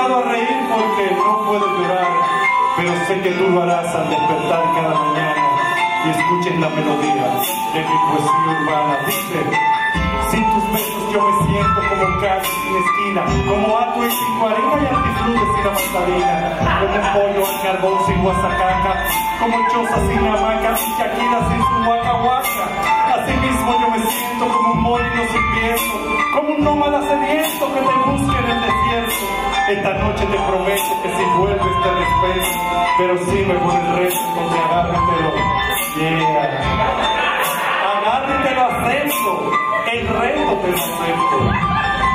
a reír porque no puedo llorar, pero sé que tú lo harás al despertar cada mañana y escuches la melodía de mi poesía urbana. Dice, sin tus besos yo me siento como calle sin esquina, como ato y sin harina y antifludes sin amasarina, como pollo al carbón sin guasacaca, como choza sin hamaca y Shakira sin su huaca huaca. Así mismo yo me siento como un molino sin viento, como un nómada sediento que te busque en el desierto. Esta noche te prometo que si vuelves te respeto, pero sígueme por el resto, te agárratelo. Yeah. Acepto, el reto te lo acepto.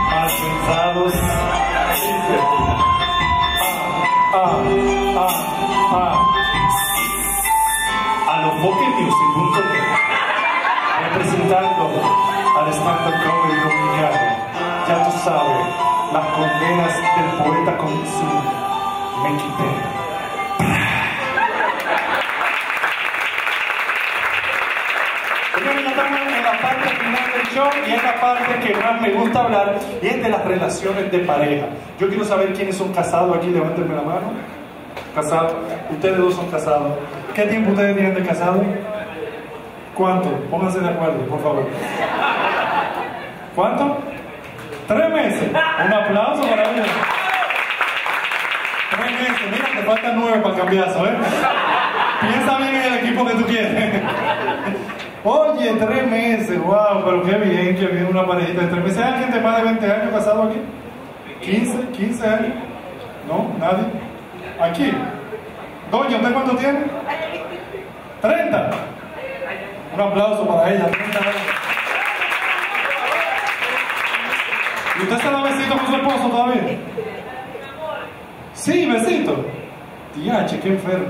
Mal pensados, dice. Ah, ah, ah, ah. A los Music.net representando al stand-up comedy dominicano. Ya tú sabes, las condenas del poeta con su me quité. Señores, ya estamos y es la parte que más me gusta hablar y es de las relaciones de pareja. Yo quiero saber quiénes son casados aquí, levántenme la mano. Casados, ustedes dos son casados. ¿Qué tiempo ustedes tienen de casados? ¿Cuánto? Pónganse de acuerdo, por favor. ¿Cuánto? Tres meses. Un aplauso para ellos. Tres meses. Mira, te faltan nueve para el cambiazo, ¿eh? Piensa bien en el equipo que tú quieres. Oye, tres meses, wow, pero qué bien que viene una parejita de tres meses. ¿Hay alguien de más de 20 años casado aquí? ¿15? ¿15 años? ¿No? ¿Nadie? Aquí. Doña, ¿usted cuánto tiene? 30. Un aplauso para ella. 30 años. ¿Y usted se da besito con su esposo todavía? Sí, besito. Tiache, qué enfermo.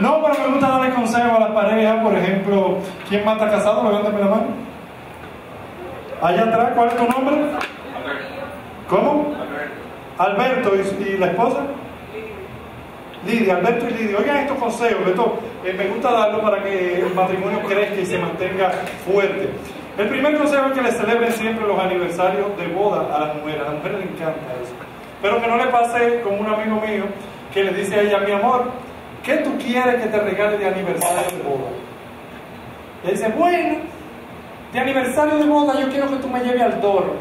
No, pero me gusta darle consejo a las parejas, por ejemplo, ¿quién más está casado? Levántame la mano. Allá atrás, ¿cuál es tu nombre? ¿Cómo? Alberto. ¿Y, y la esposa? Lidia, Alberto y Lidia. Oigan estos consejos, esto eh, me gusta darlo para que el matrimonio crezca y se mantenga fuerte. El primer consejo es que le celebren siempre los aniversarios de boda a las mujeres. A las mujeres les encanta eso. Pero que no le pase como un amigo mío que le dice a ella, mi amor, ¿qué tú quieres que te regale de aniversario de boda? Y ella dice, bueno, de aniversario de boda yo quiero que tú me lleves al Dor.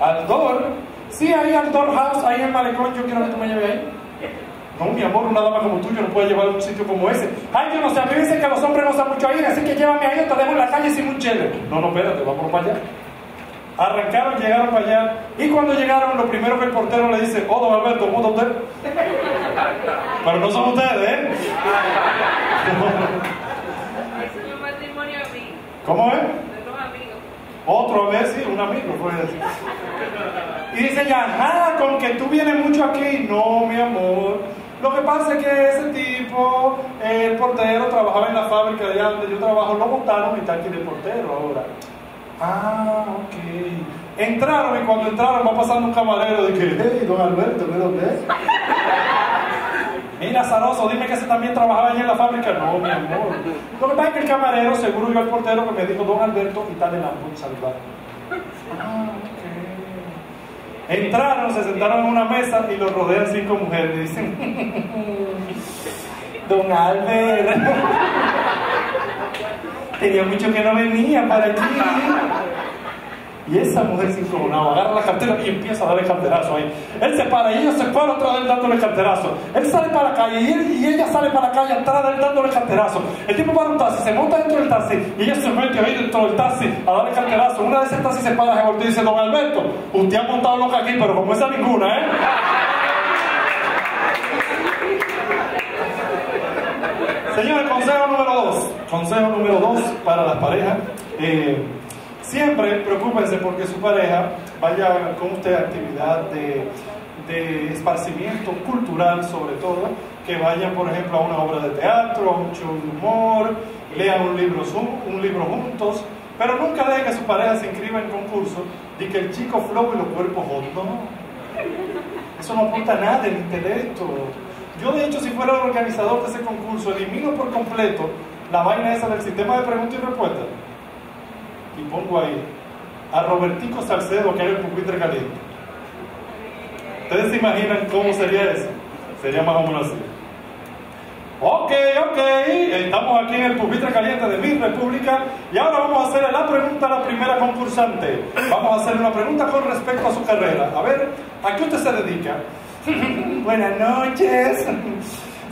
¿Al Dor? Sí, ahí al Dor House, ahí en Malecón, yo quiero que tú me lleves ahí. No, mi amor, una dama como tú yo no puede llevar a un sitio como ese. Ay, yo no sé, a mí dicen que los hombres no saben mucho ahí, así que llévame ahí, te dejo en la calle sin un chile. No, no, espérate, vamos para allá. Arrancaron, llegaron para allá. Y cuando llegaron, lo primero que el portero le dice, oh, don Alberto, ¿cómo usted? Pero no son ustedes, ¿eh? Es un matrimonio amigo, ¿Cómo es? de dos amigos. Otro a ver si un amigo fue ese. Y dice ya, nada, con que tú vienes mucho aquí. No, mi amor. Lo que pasa es que ese tipo, el portero, trabajaba en la fábrica de donde yo trabajo, lo montaron y está aquí de portero ahora. Ah, ok. Entraron y cuando entraron va pasando un camarero de que, hey, don Alberto, ¿de dónde es? Mira, Zaroso, dime que ese también trabajaba allí en la fábrica. No, mi amor. Lo que pasa es que el camarero, seguro yo al portero, que me dijo, don Alberto, y tal en la saludar. Ah, ok. Entraron, se sentaron en una mesa y los rodean cinco mujeres. Y dicen, don Albert, tenía mucho que no venía para aquí. Y esa mujer se encojonaba, agarra la cartera y empieza a darle carterazo ahí. Él se para y ella se para otra vez dándole carterazo. Él sale para la calle y, él- y ella sale para la calle atrás de él dándole carterazo. El tipo para un taxi, se monta dentro del taxi y ella se mete ahí dentro del taxi a darle carterazo. Una vez el taxi se para, se voltea y dice, don Alberto, usted ha montado loca aquí, pero como esa ninguna, ¿eh? Señores, consejo número dos. Consejo número dos para las parejas. Eh, siempre preocúpense porque su pareja vaya con usted a actividad de, de esparcimiento cultural, sobre todo. Que vayan, por ejemplo, a una obra de teatro, a un show de humor, lean un libro, juntos. Pero nunca dejen que su pareja se inscriba en concurso de que el chico flow y los cuerpos hot. No. Eso no apunta nada del intelecto. Yo, de hecho, si fuera el organizador de ese concurso, elimino por completo la vaina esa del sistema de preguntas y respuestas. Y pongo ahí a Robertico Salcedo, que era el pupitre caliente. ¿Ustedes se imaginan cómo sería eso? Sería más o menos así. Ok, ok, estamos aquí en el pupitre caliente de mi república y ahora vamos a hacerle la pregunta a la primera concursante. Vamos a hacerle una pregunta con respecto a su carrera. A ver, ¿a qué usted se dedica? Buenas noches.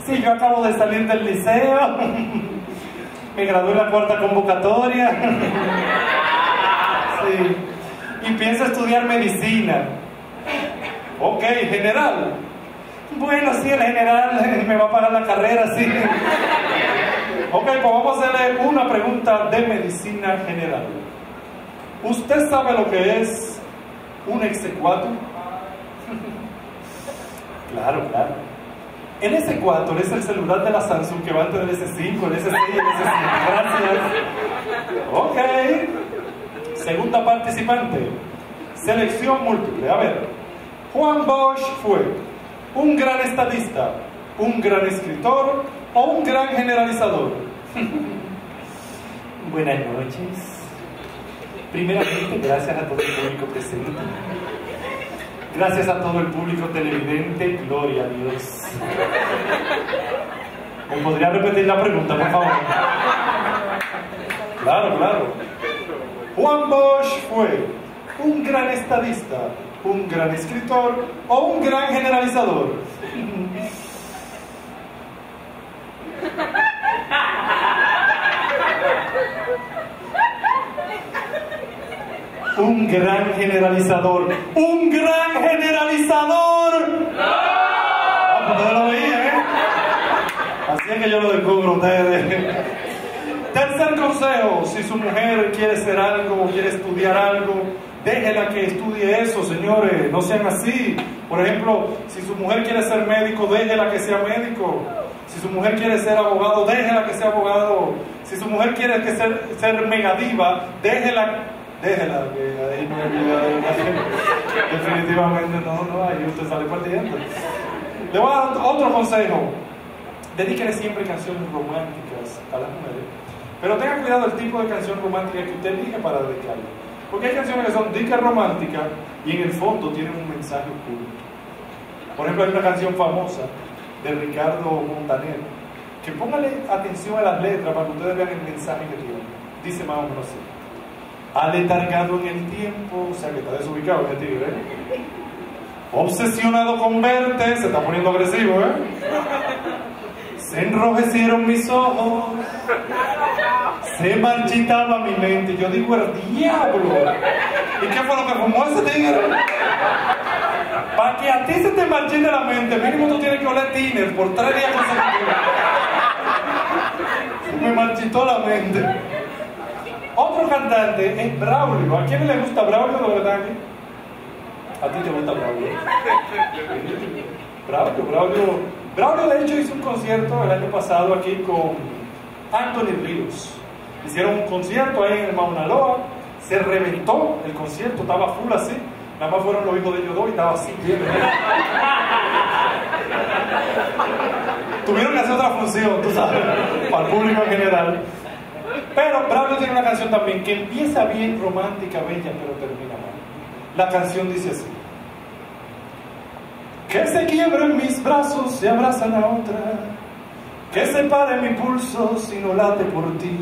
Sí, yo acabo de salir del liceo. Me gradué en la cuarta convocatoria. Sí. Y pienso estudiar medicina. Ok, general. Bueno, sí, el general me va a pagar la carrera, sí. Ok, pues vamos a hacerle una pregunta de medicina general. ¿Usted sabe lo que es un exequatur? Claro, claro. El S4 es el celular de la Samsung que va entre el S5, el S6 y el S7. Gracias. Ok. Segunda participante. Selección múltiple. A ver. Juan Bosch fue un gran estadista, un gran escritor o un gran generalizador. Buenas noches. Primeramente, gracias a todo el público presente. Gracias a todo el público televidente. Gloria a Dios. ¿Me podría repetir la pregunta, por favor? Claro, claro. Juan Bosch fue un gran estadista, un gran escritor o un gran generalizador. Un gran generalizador. ¡Un gran generalizador! Ah, pues lo veían, ¿eh? Así es que yo lo descubro ustedes. Tercer consejo, si su mujer quiere ser algo, quiere estudiar algo, déjela que estudie eso, señores, no sean así. Por ejemplo, si su mujer quiere ser médico, déjela que sea médico. Si su mujer quiere ser abogado, déjela que sea abogado. Si su mujer quiere que ser, ser megadiva, déjela, déjela, que ahí no hay vida de Definitivamente no, no, ahí usted sale perdiendo. Le voy a dar otro consejo. Dedíquele siempre canciones románticas a las mujeres. Pero tenga cuidado del tipo de canción romántica que usted elige para dedicarle. Porque hay canciones que son dicas románticas y en el fondo tienen un mensaje oculto. Por ejemplo, hay una canción famosa de Ricardo Montaner que póngale atención a las letras para que ustedes vean el mensaje que tiene. Dice más o menos así. Aletargado en el tiempo, o sea que está desubicado ese tigre, ¿eh? Obsesionado con verte, se está poniendo agresivo, ¿eh? Se enrojecieron mis ojos, se marchitaba mi mente. Yo digo, el diablo. ¿Y qué fue lo que fumó ese tigre? Para que a ti se te marchite la mente, mínimo tú tienes que oler tiner por tres días consecutivos. Se me marchitó la mente. Otro cantante es Braulio. ¿A quién le gusta Braulio de verdad? ¿A ti te gusta Braulio? Braulio, Braulio. Braulio de hecho hizo un concierto el año pasado aquí con Anthony Ríos. Hicieron un concierto ahí en el Mauna Loa, se reventó el concierto, estaba full así. Nada más fueron los hijos de ellos dos y estaba así. Tuvieron que hacer otra función, tú sabes, para el público en general. Pero Braulio tiene una canción también que empieza bien romántica, bella, pero termina mal. La canción dice así. Que se quiebren mis brazos, se abrazan a otra. Que se pare mi pulso si no late por ti.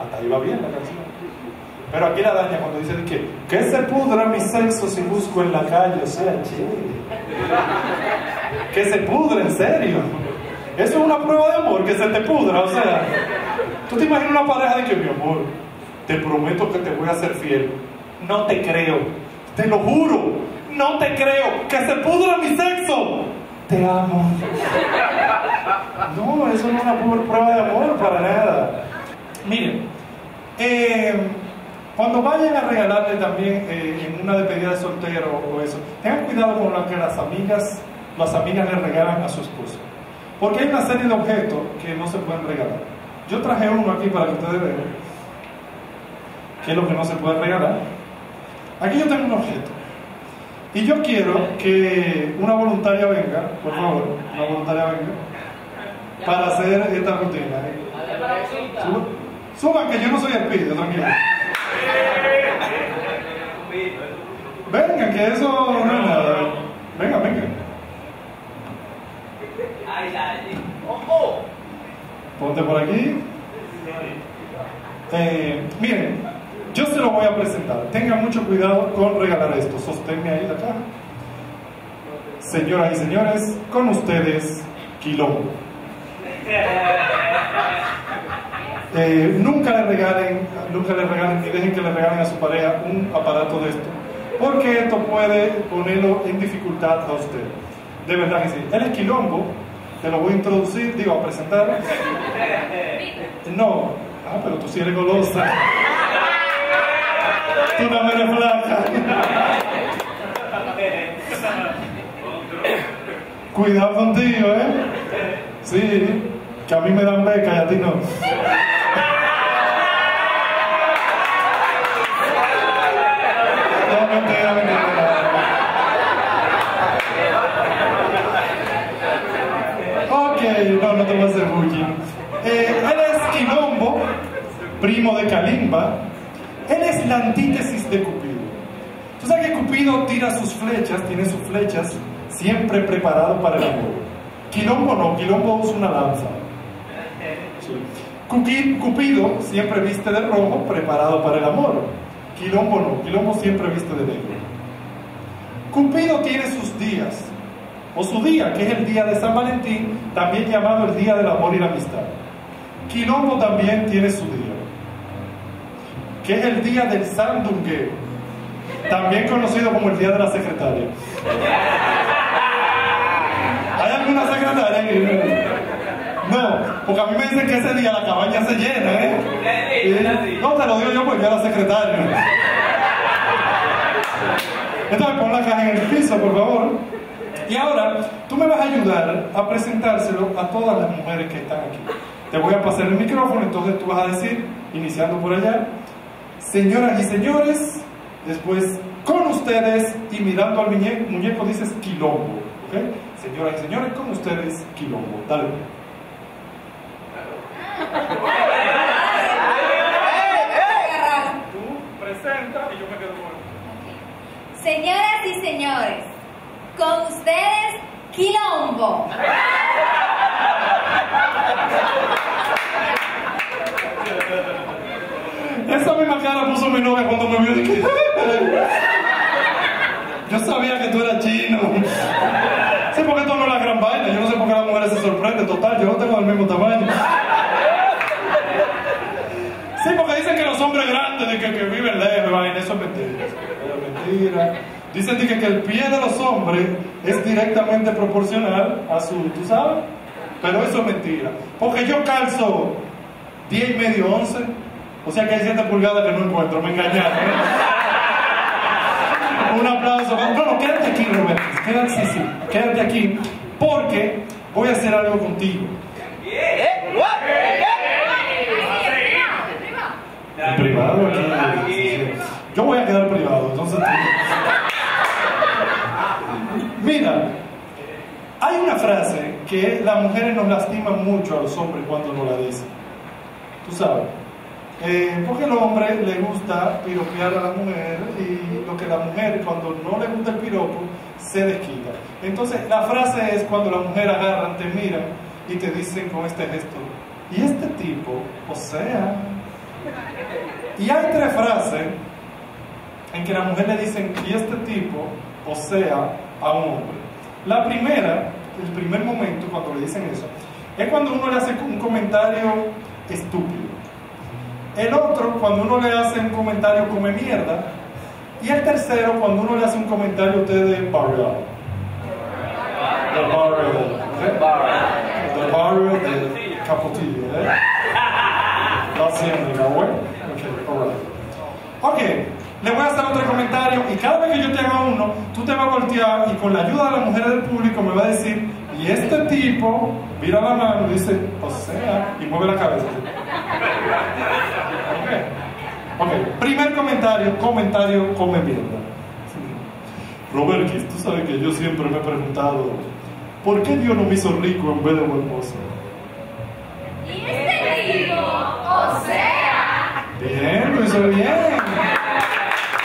Hasta ahí va bien la canción. Pero aquí la daña cuando dice que, que se pudra mi sexo si busco en la calle, o sea, che. Que se pudra, en serio. Eso es una prueba de amor, que se te pudra, o sea. Tú te imaginas una pareja de que, mi amor, te prometo que te voy a ser fiel. No te creo, te lo juro, no te creo, que se pudra mi sexo. Te amo. No, eso no es una prueba de amor para nada. Miren, eh, cuando vayan a regalarle también eh, en una despedida de soltero o eso, tengan cuidado con lo que las amigas, las amigas le regalan a su esposo. Porque hay una serie de objetos que no se pueden regalar. Yo traje uno aquí para que ustedes vean qué es lo que no se puede regalar. Aquí yo tengo un objeto. Y yo quiero que una voluntaria venga, por favor, una voluntaria venga, para hacer esta rutina. Suban, que yo no soy espíritu, tranquilo. Venga, que eso no es nada. Venga, venga. ¡Ojo! Ponte por aquí. Eh, miren, yo se lo voy a presentar. Tengan mucho cuidado con regalar esto. Sosténme ahí acá. Señoras y señores, con ustedes, Quilombo. Eh, nunca le regalen, nunca le regalen ni dejen que le regalen a su pareja un aparato de esto, porque esto puede ponerlo en dificultad a usted. De verdad que sí. Él es Quilombo, te lo voy a introducir, digo, a presentar. No, ah, pero tú sí eres golosa. Tú me eres flaca. Cuidado contigo, ¿eh? Sí, que a mí me dan beca y a ti. No, Eh, él es Quilombo, primo de Kalimba. Él es la antítesis de Cupido. Tú sabes que Cupido tira sus flechas, tiene sus flechas siempre preparado para el amor. Quilombo no, Quilombo usa una lanza. Cupido siempre viste de rojo, preparado para el amor. Quilombo no, Quilombo siempre viste de negro. Cupido tiene sus días, o su día, que es el día de San Valentín, también llamado el día del amor y la amistad. Quilombo también tiene su día, que es el día del sandungueo, también conocido como el día de la secretaria. ¿Hay alguna secretaria no? Porque a mí me dicen que ese día la cabaña se llena, ¿eh? No, te lo digo yo porque yo era secretario. Entonces pon la caja en el piso, por favor. Y ahora, tú me vas a ayudar a presentárselo a todas las mujeres que están aquí. Te voy a pasar el micrófono, entonces tú vas a decir, iniciando por allá, señoras y señores, después con ustedes y mirando al muñeco, muñeco dices quilombo. ¿ok? Señoras y señores, con ustedes quilombo. Dale. Tú presenta y yo me quedo con Señoras y señores, con ustedes, Quilombo. Esa misma cara puso mi novia cuando me vio. Yo sabía que tú eras chino. Sí, porque esto no es la gran vaina. Yo no sé por qué las mujeres se sorprenden. Total, yo no tengo el mismo tamaño. Sí, porque dicen que los hombres grandes, de que, que viven lejos, vaina, eso es mentira. Eso es mentira. Dicen de que, el pie de los hombres es directamente proporcional a su, ¿tú sabes? Pero eso es mentira. Porque yo calzo 10 y medio, 11. O sea que hay 7 pulgadas que no encuentro, me engañaron. ¿eh? Un aplauso. No, no, quédate aquí, Roberto. Quédate, sí, sí. Quédate aquí. Porque voy a hacer algo contigo. En privado, aquí. Yo voy a quedar privado, entonces. Mira, hay una frase que las mujeres nos lastiman mucho a los hombres cuando nos la dicen. Tú sabes. Eh, porque al hombre le gusta piropear a la mujer y lo que la mujer cuando no le gusta el piropo se desquita. Entonces la frase es cuando la mujer agarran, te miran y te dicen con este gesto, y este tipo, o sea... Y hay tres frases en que la mujer le dicen, y este tipo, o sea, a un hombre. La primera, el primer momento cuando le dicen eso, es cuando uno le hace un comentario estúpido. El otro, cuando uno le hace un comentario come mierda. Y el tercero, cuando uno le hace un comentario a usted de barrio. De barrio. De barrio de Capotillo. ¿eh? La hacienda, güey. Ok, alright. Ok, le voy a hacer otro comentario y cada vez que yo te haga uno, tú te vas a voltear y con la ayuda de las mujeres del público me va a decir, y este tipo mira la mano y dice, o sea, y mueve la cabeza. Ok, ok. primer comentario, comentario come mierda. Robert, tú sabes que yo siempre me he preguntado, ¿por qué Dios no me hizo rico en vez de buen mozo? Y este tipo, o sea, Bien, lo hizo bien.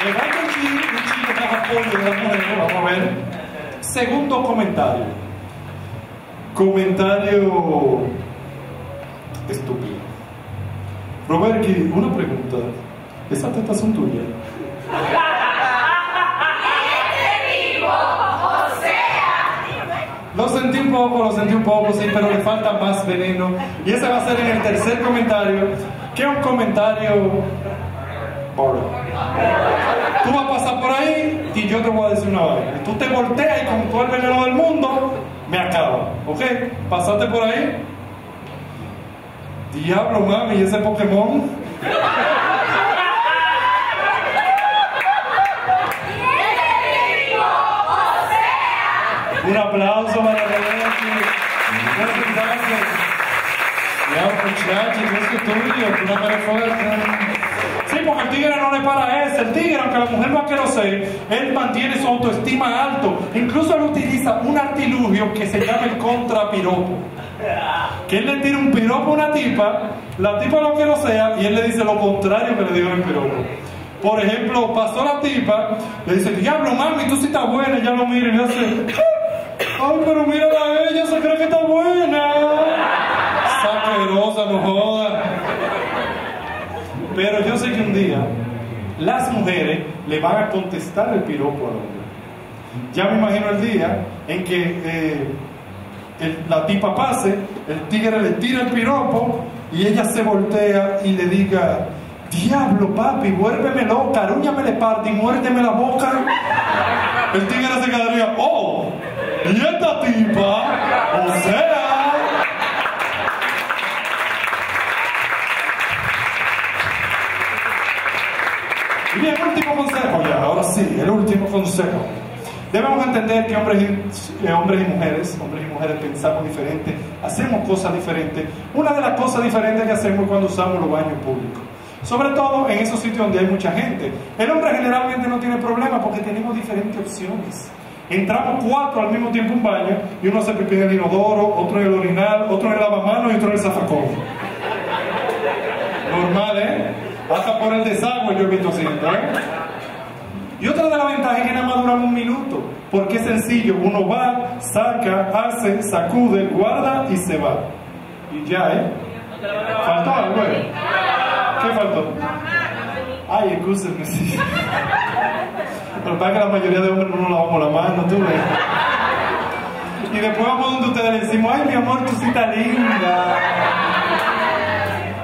Le va a decir un chico de vamos a ver. Segundo comentario. Comentario estúpido. Roberti, una pregunta. ¿Esas tetas son tuyas? Lo sentí un poco, lo sentí un poco, sí, pero le falta más veneno. Y ese va a ser en el tercer comentario, que un comentario... Boro. Tú vas a pasar por ahí y yo te voy a decir una vaina. Tú te volteas y con todo el veneno del mundo, me acaba. ¿Ok? Pasaste por ahí. Diablo, mami, ¿y ese Pokémon? Un aplauso para. Muchas gracias. Ya, muchachos, es tuyo, una cara fuerte. Porque el tigre no le para eso. El tigre, aunque la mujer va a querer él mantiene su autoestima alto. Incluso él utiliza un artilugio que se llama el contrapiropo. Que él le tira un piropo a una tipa, la tipa no quiero sea, y él le dice lo contrario que le dijo el piropo. Por ejemplo, pasó la tipa, le dice, diablo mami, tú sí estás buena, y ya lo mira y hace, ay, pero mírala a ella, se cree que está buena. Saquerosa, no joda. Pero yo un día las mujeres le van a contestar el piropo al hombre. Ya me imagino el día en que eh, la tipa pase, el tigre le tira el piropo y ella se voltea y le diga, diablo papi, vuélveme loca, arúñame de parte y muérdeme la boca. El tigre se quedaría, oh, y esta tipa, o sea... Y bien, último consejo ya, ahora sí, el último consejo. Debemos entender que hombres y, eh, hombres y mujeres, hombres y mujeres pensamos diferente, hacemos cosas diferentes. Una de las cosas diferentes que hacemos cuando usamos los baños públicos. Sobre todo en esos sitios donde hay mucha gente. El hombre generalmente no tiene problema porque tenemos diferentes opciones. Entramos cuatro al mismo tiempo en un baño y uno se pipí en el inodoro, otro el orinal, otro el lavamanos y otro el zafacón. Normal, ¿eh? Hasta por el desagüe yo he visto así, ¿eh? Y otra de las ventajas es que nada más duramos un minuto, porque es sencillo, uno va, saca, hace, sacude, guarda y se va. Y ya, ¿eh? ¿Faltó algo? eh? ¿Qué faltó? Ay, excúsenme, sí. Pero para que la mayoría de hombres no nos lavamos la mano, tú ves. Y después vamos donde ustedes le decimos, ay, mi amor, sí estás linda.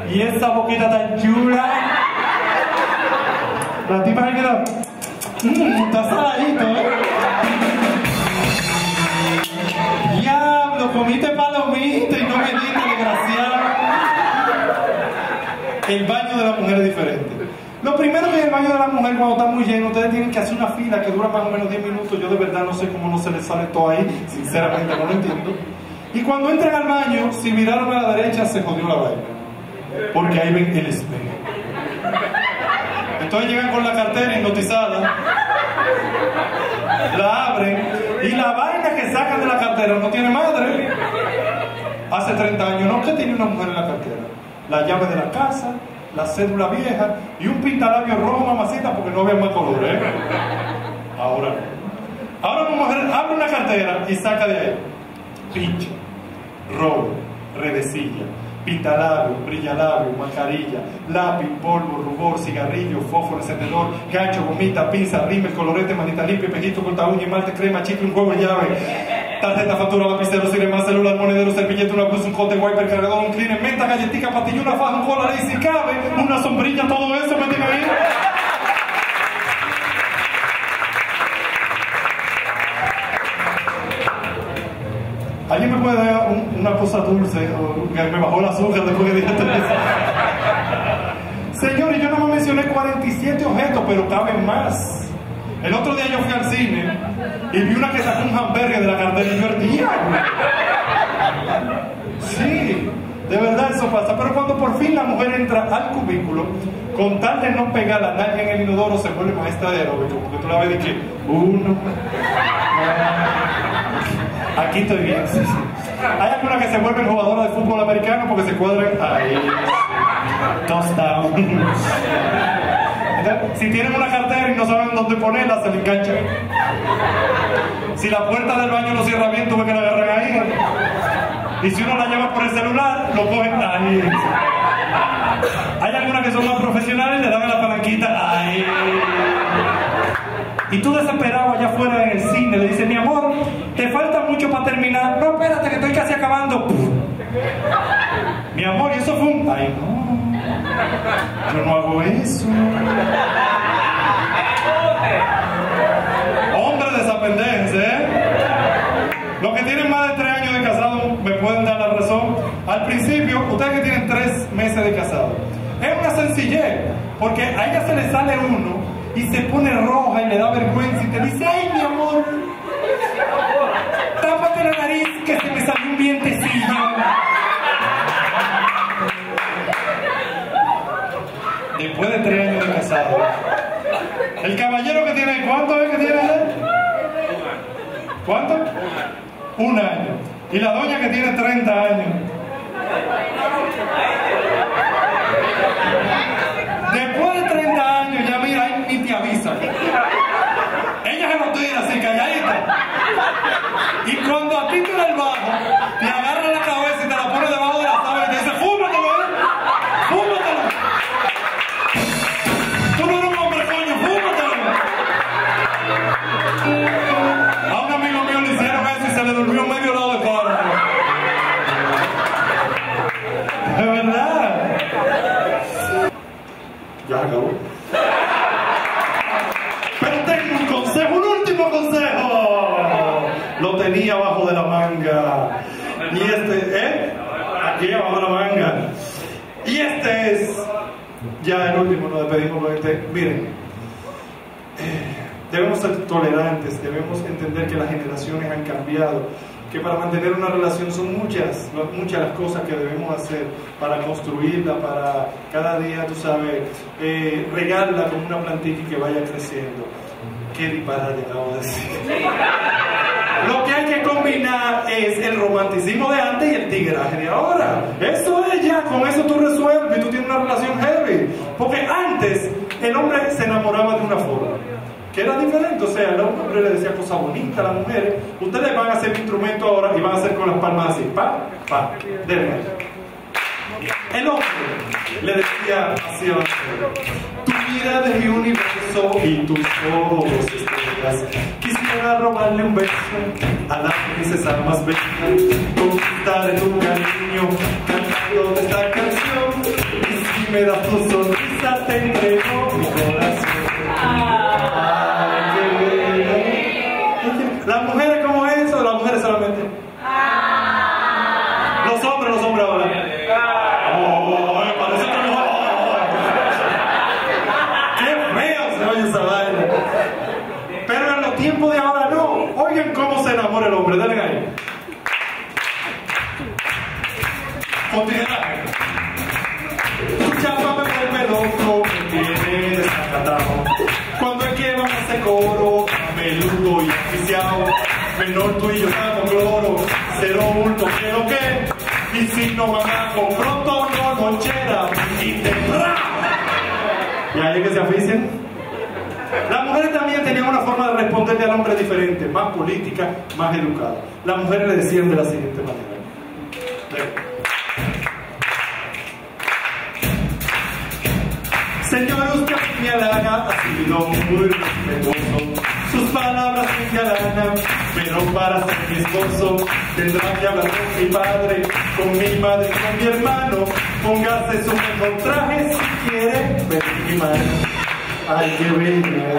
Y esa boquita tan chula. La tipa se queda, mmm, está saladito, ¿eh? Diablo, comiste palomita y no me diste, desgraciado. El baño de la mujer es diferente. Lo primero que es el baño de la mujer cuando está muy lleno, ustedes tienen que hacer una fila que dura más o menos 10 minutos. Yo de verdad no sé cómo no se les sale todo ahí, sinceramente no lo entiendo. Y cuando entran al baño, si miraron a la derecha, se jodió la vaina. Porque ahí ven el espejo. Entonces llegan con la cartera hipnotizada, la abren y la vaina que sacan de la cartera no tiene madre. Hace 30 años, ¿no? ¿Qué tiene una mujer en la cartera? La llave de la casa, la cédula vieja y un pintalabio rojo mamacita porque no había más color, ¿eh? Ahora. Ahora una mujer abre una cartera y saca de ahí pinche, robo, redecilla, pintalabio, brillalabio, mascarilla, lápiz, polvo, rubor, cigarrillo, fósforo, encendedor, gancho, gomita, pinza, rímel, colorete, manita limpia, espejito, corta uña, esmalte, crema, chicle, un juego de llave, tarjeta, factura, lapicero, cinema, celular, monedero, servilleta, una blusa, un cote, wiper, cargador, un cleaner, menta, galletica, patilla, una faja, un cola, y si cabe, una sombrilla, todo eso, méteme ahí. ¿Alguien me puede dar un- una cosa dulce? O que me bajó el azúcar después que dije. Señores, yo no me mencioné 47 objetos, pero caben más. El otro día yo fui al cine y vi una que sacó un hamburger de la cartera y yo. Sí, de verdad eso pasa. Pero cuando por fin la mujer entra al cubículo, con tal de no pegar la nalga en el inodoro, se vuelve maestra de aeróbico. Porque tú la ves y que uno, Aquí estoy bien. Hay algunas que se vuelven jugadoras de fútbol americano porque se cuadran ahí. Touchdown. Entonces, si tienen una cartera y no saben dónde ponerla, se le enganchan. Si la puerta del baño no cierra bien, tuve que la agarrar ahí. Y si uno la llama por el celular, lo cogen ahí. Hay algunas que son más profesionales le dan a la palanquita ahí. Y tú desesperado allá afuera en el cine le dices, mi amor, te falta mucho para terminar. No, espérate, que estoy casi acabando. Mi amor, y eso fue un... Ay, no. Yo no hago eso. Hombre de esa pendencia, ¿eh? Los que tienen más de tres años de casado me pueden dar la razón. Al principio, ustedes que tienen tres meses de casado, es una sencillez, porque a ella se le sale uno y se pone roja y le da vergüenza y te dice, ay mi amor, tápate la nariz que se me salió un vientecillo. Después de tres años de casado, el caballero que tiene, ¿cuánto es que tiene? ¿Cuánto? Un año. Y la doña que tiene 30 años. Después de 30 años, ya mira, ahí ni te avisa. Ella se lo tira así, calladita. Y cuando a ti te da el bajo, Miren, eh, debemos ser tolerantes, debemos entender que las generaciones han cambiado, que para mantener una relación son muchas, muchas las cosas que debemos hacer para construirla, para cada día, tú sabes, eh, regarla como una plantita y que vaya creciendo. Qué disparate acabo de decir. Lo que hay que combinar es el romanticismo de antes y el tigraje de ahora. Eso es ya, con eso tú resuelves y tú tienes una relación heavy. Porque antes el hombre se enamoraba de una forma, que era diferente. O sea, el hombre le decía cosas bonitas a las mujeres. Ustedes van a hacer instrumento ahora y van a hacer con las palmas así, pa, pa, denme. El hombre le decía así a la mujer, mirada es mi universo y tus ojos estrellas. Quisiera robarle un beso a la princesa más bella, conquistar tu cariño, cantando esta canción. Y si me das tu sonrisa, te entrego Menor tú y yo damos cloro, cero bulto, que lo que. Y si no mamá con pronto no lonchera y te Y ahí es que se afician. Las mujeres también tenían una forma de responderle al hombre diferente, más política, más educada. Las mujeres le decían de la siguiente manera. Señor, usted me halaga, ha sido muy respetuoso sus palabras me engalan, pero para ser mi esposo tendrá que hablar con mi padre, con mi madre, con mi hermano, póngase su mejor traje si quiere ver mi mano. Ay, qué bello. ¿eh?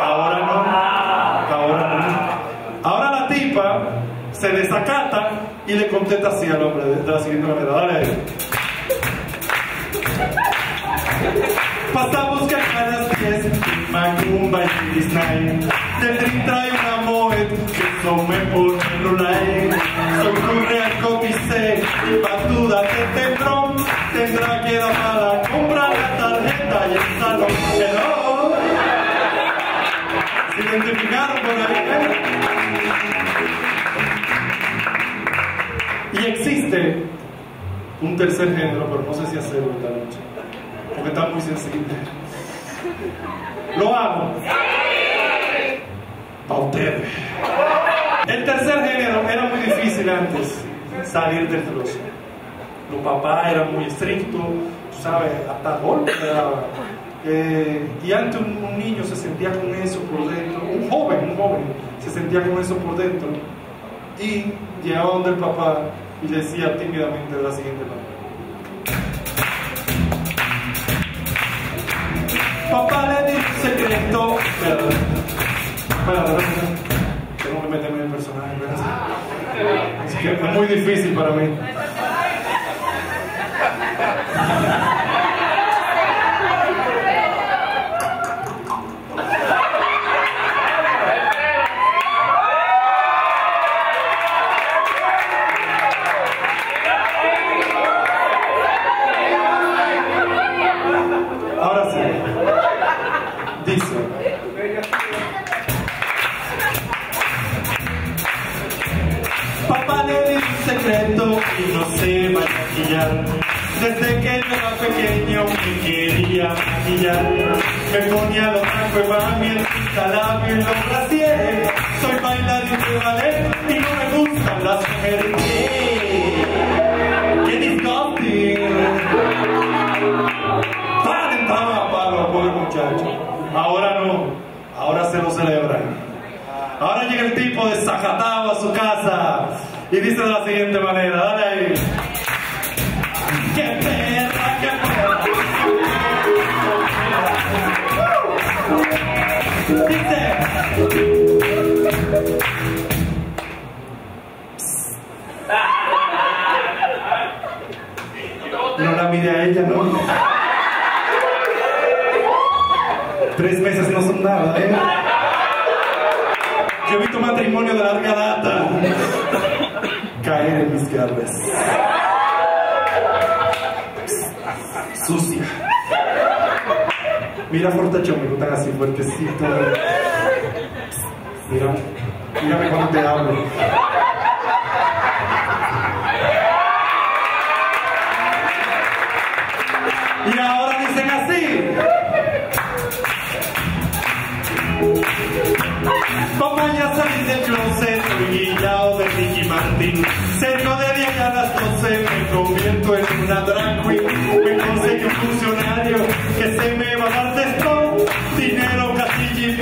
Ahora no, ahora no. Ahora la tipa se desacata y le contesta así al hombre de la siguiente manera. Dale. Pasamos que 10 Mai mult mai știți n-ai Del dintrai una moet Que son me por celulai Son curreas copisé Y batuda que tendrón Tendrá que dar para comprar la tarjeta Y el salón Hello Se identificaron por ahí eh? Y existe un tercer género, pero no sé si hacerlo esta noche, porque está muy sensible. Lo hago. Para ustedes. El tercer género era muy antes salir del closet. Los papás eran muy estrictos, tú sabes, hasta golpes. Eh, y antes un, niño se sentía con eso por dentro, un joven, un joven, se sentía con eso por dentro. Y llegaba donde el papá y decía tímidamente de la siguiente manera. Papá le dice un secreto. Espérate, espérate, espérate. Tengo que meterme en el personaje, ¿verdad? Es que es muy difícil para mí. Y no se va a maquillar. Desde que yo era pequeño me quería maquillar. Me ponía los tacos de mami, el pintalabio y los brasieres. Soy bailarín de ballet y no me gustan las mujeres. ¡Qué, ¡Qué disgusting! Talentaba palo, pobre muchacho. Ahora no, ahora se lo celebran. Ahora llega el tipo desacatado a su casa y dice de la siguiente manera, dale ahí. No la mire a ella, ¿no? Tres meses no son nada, ¿eh? Yo he visto matrimonio de larga data caer en mis garras. Sucia. Mira Fortacho, me gustan así fuertecito. Mira, mírame cuando te hablo. Y ahora dicen así. Papá ya salí del closet Martín. Cerco de 10 a las 12 me convierto en una drag queen. Me conseguí un funcionario que se me va a dar testón. Dinero, casi y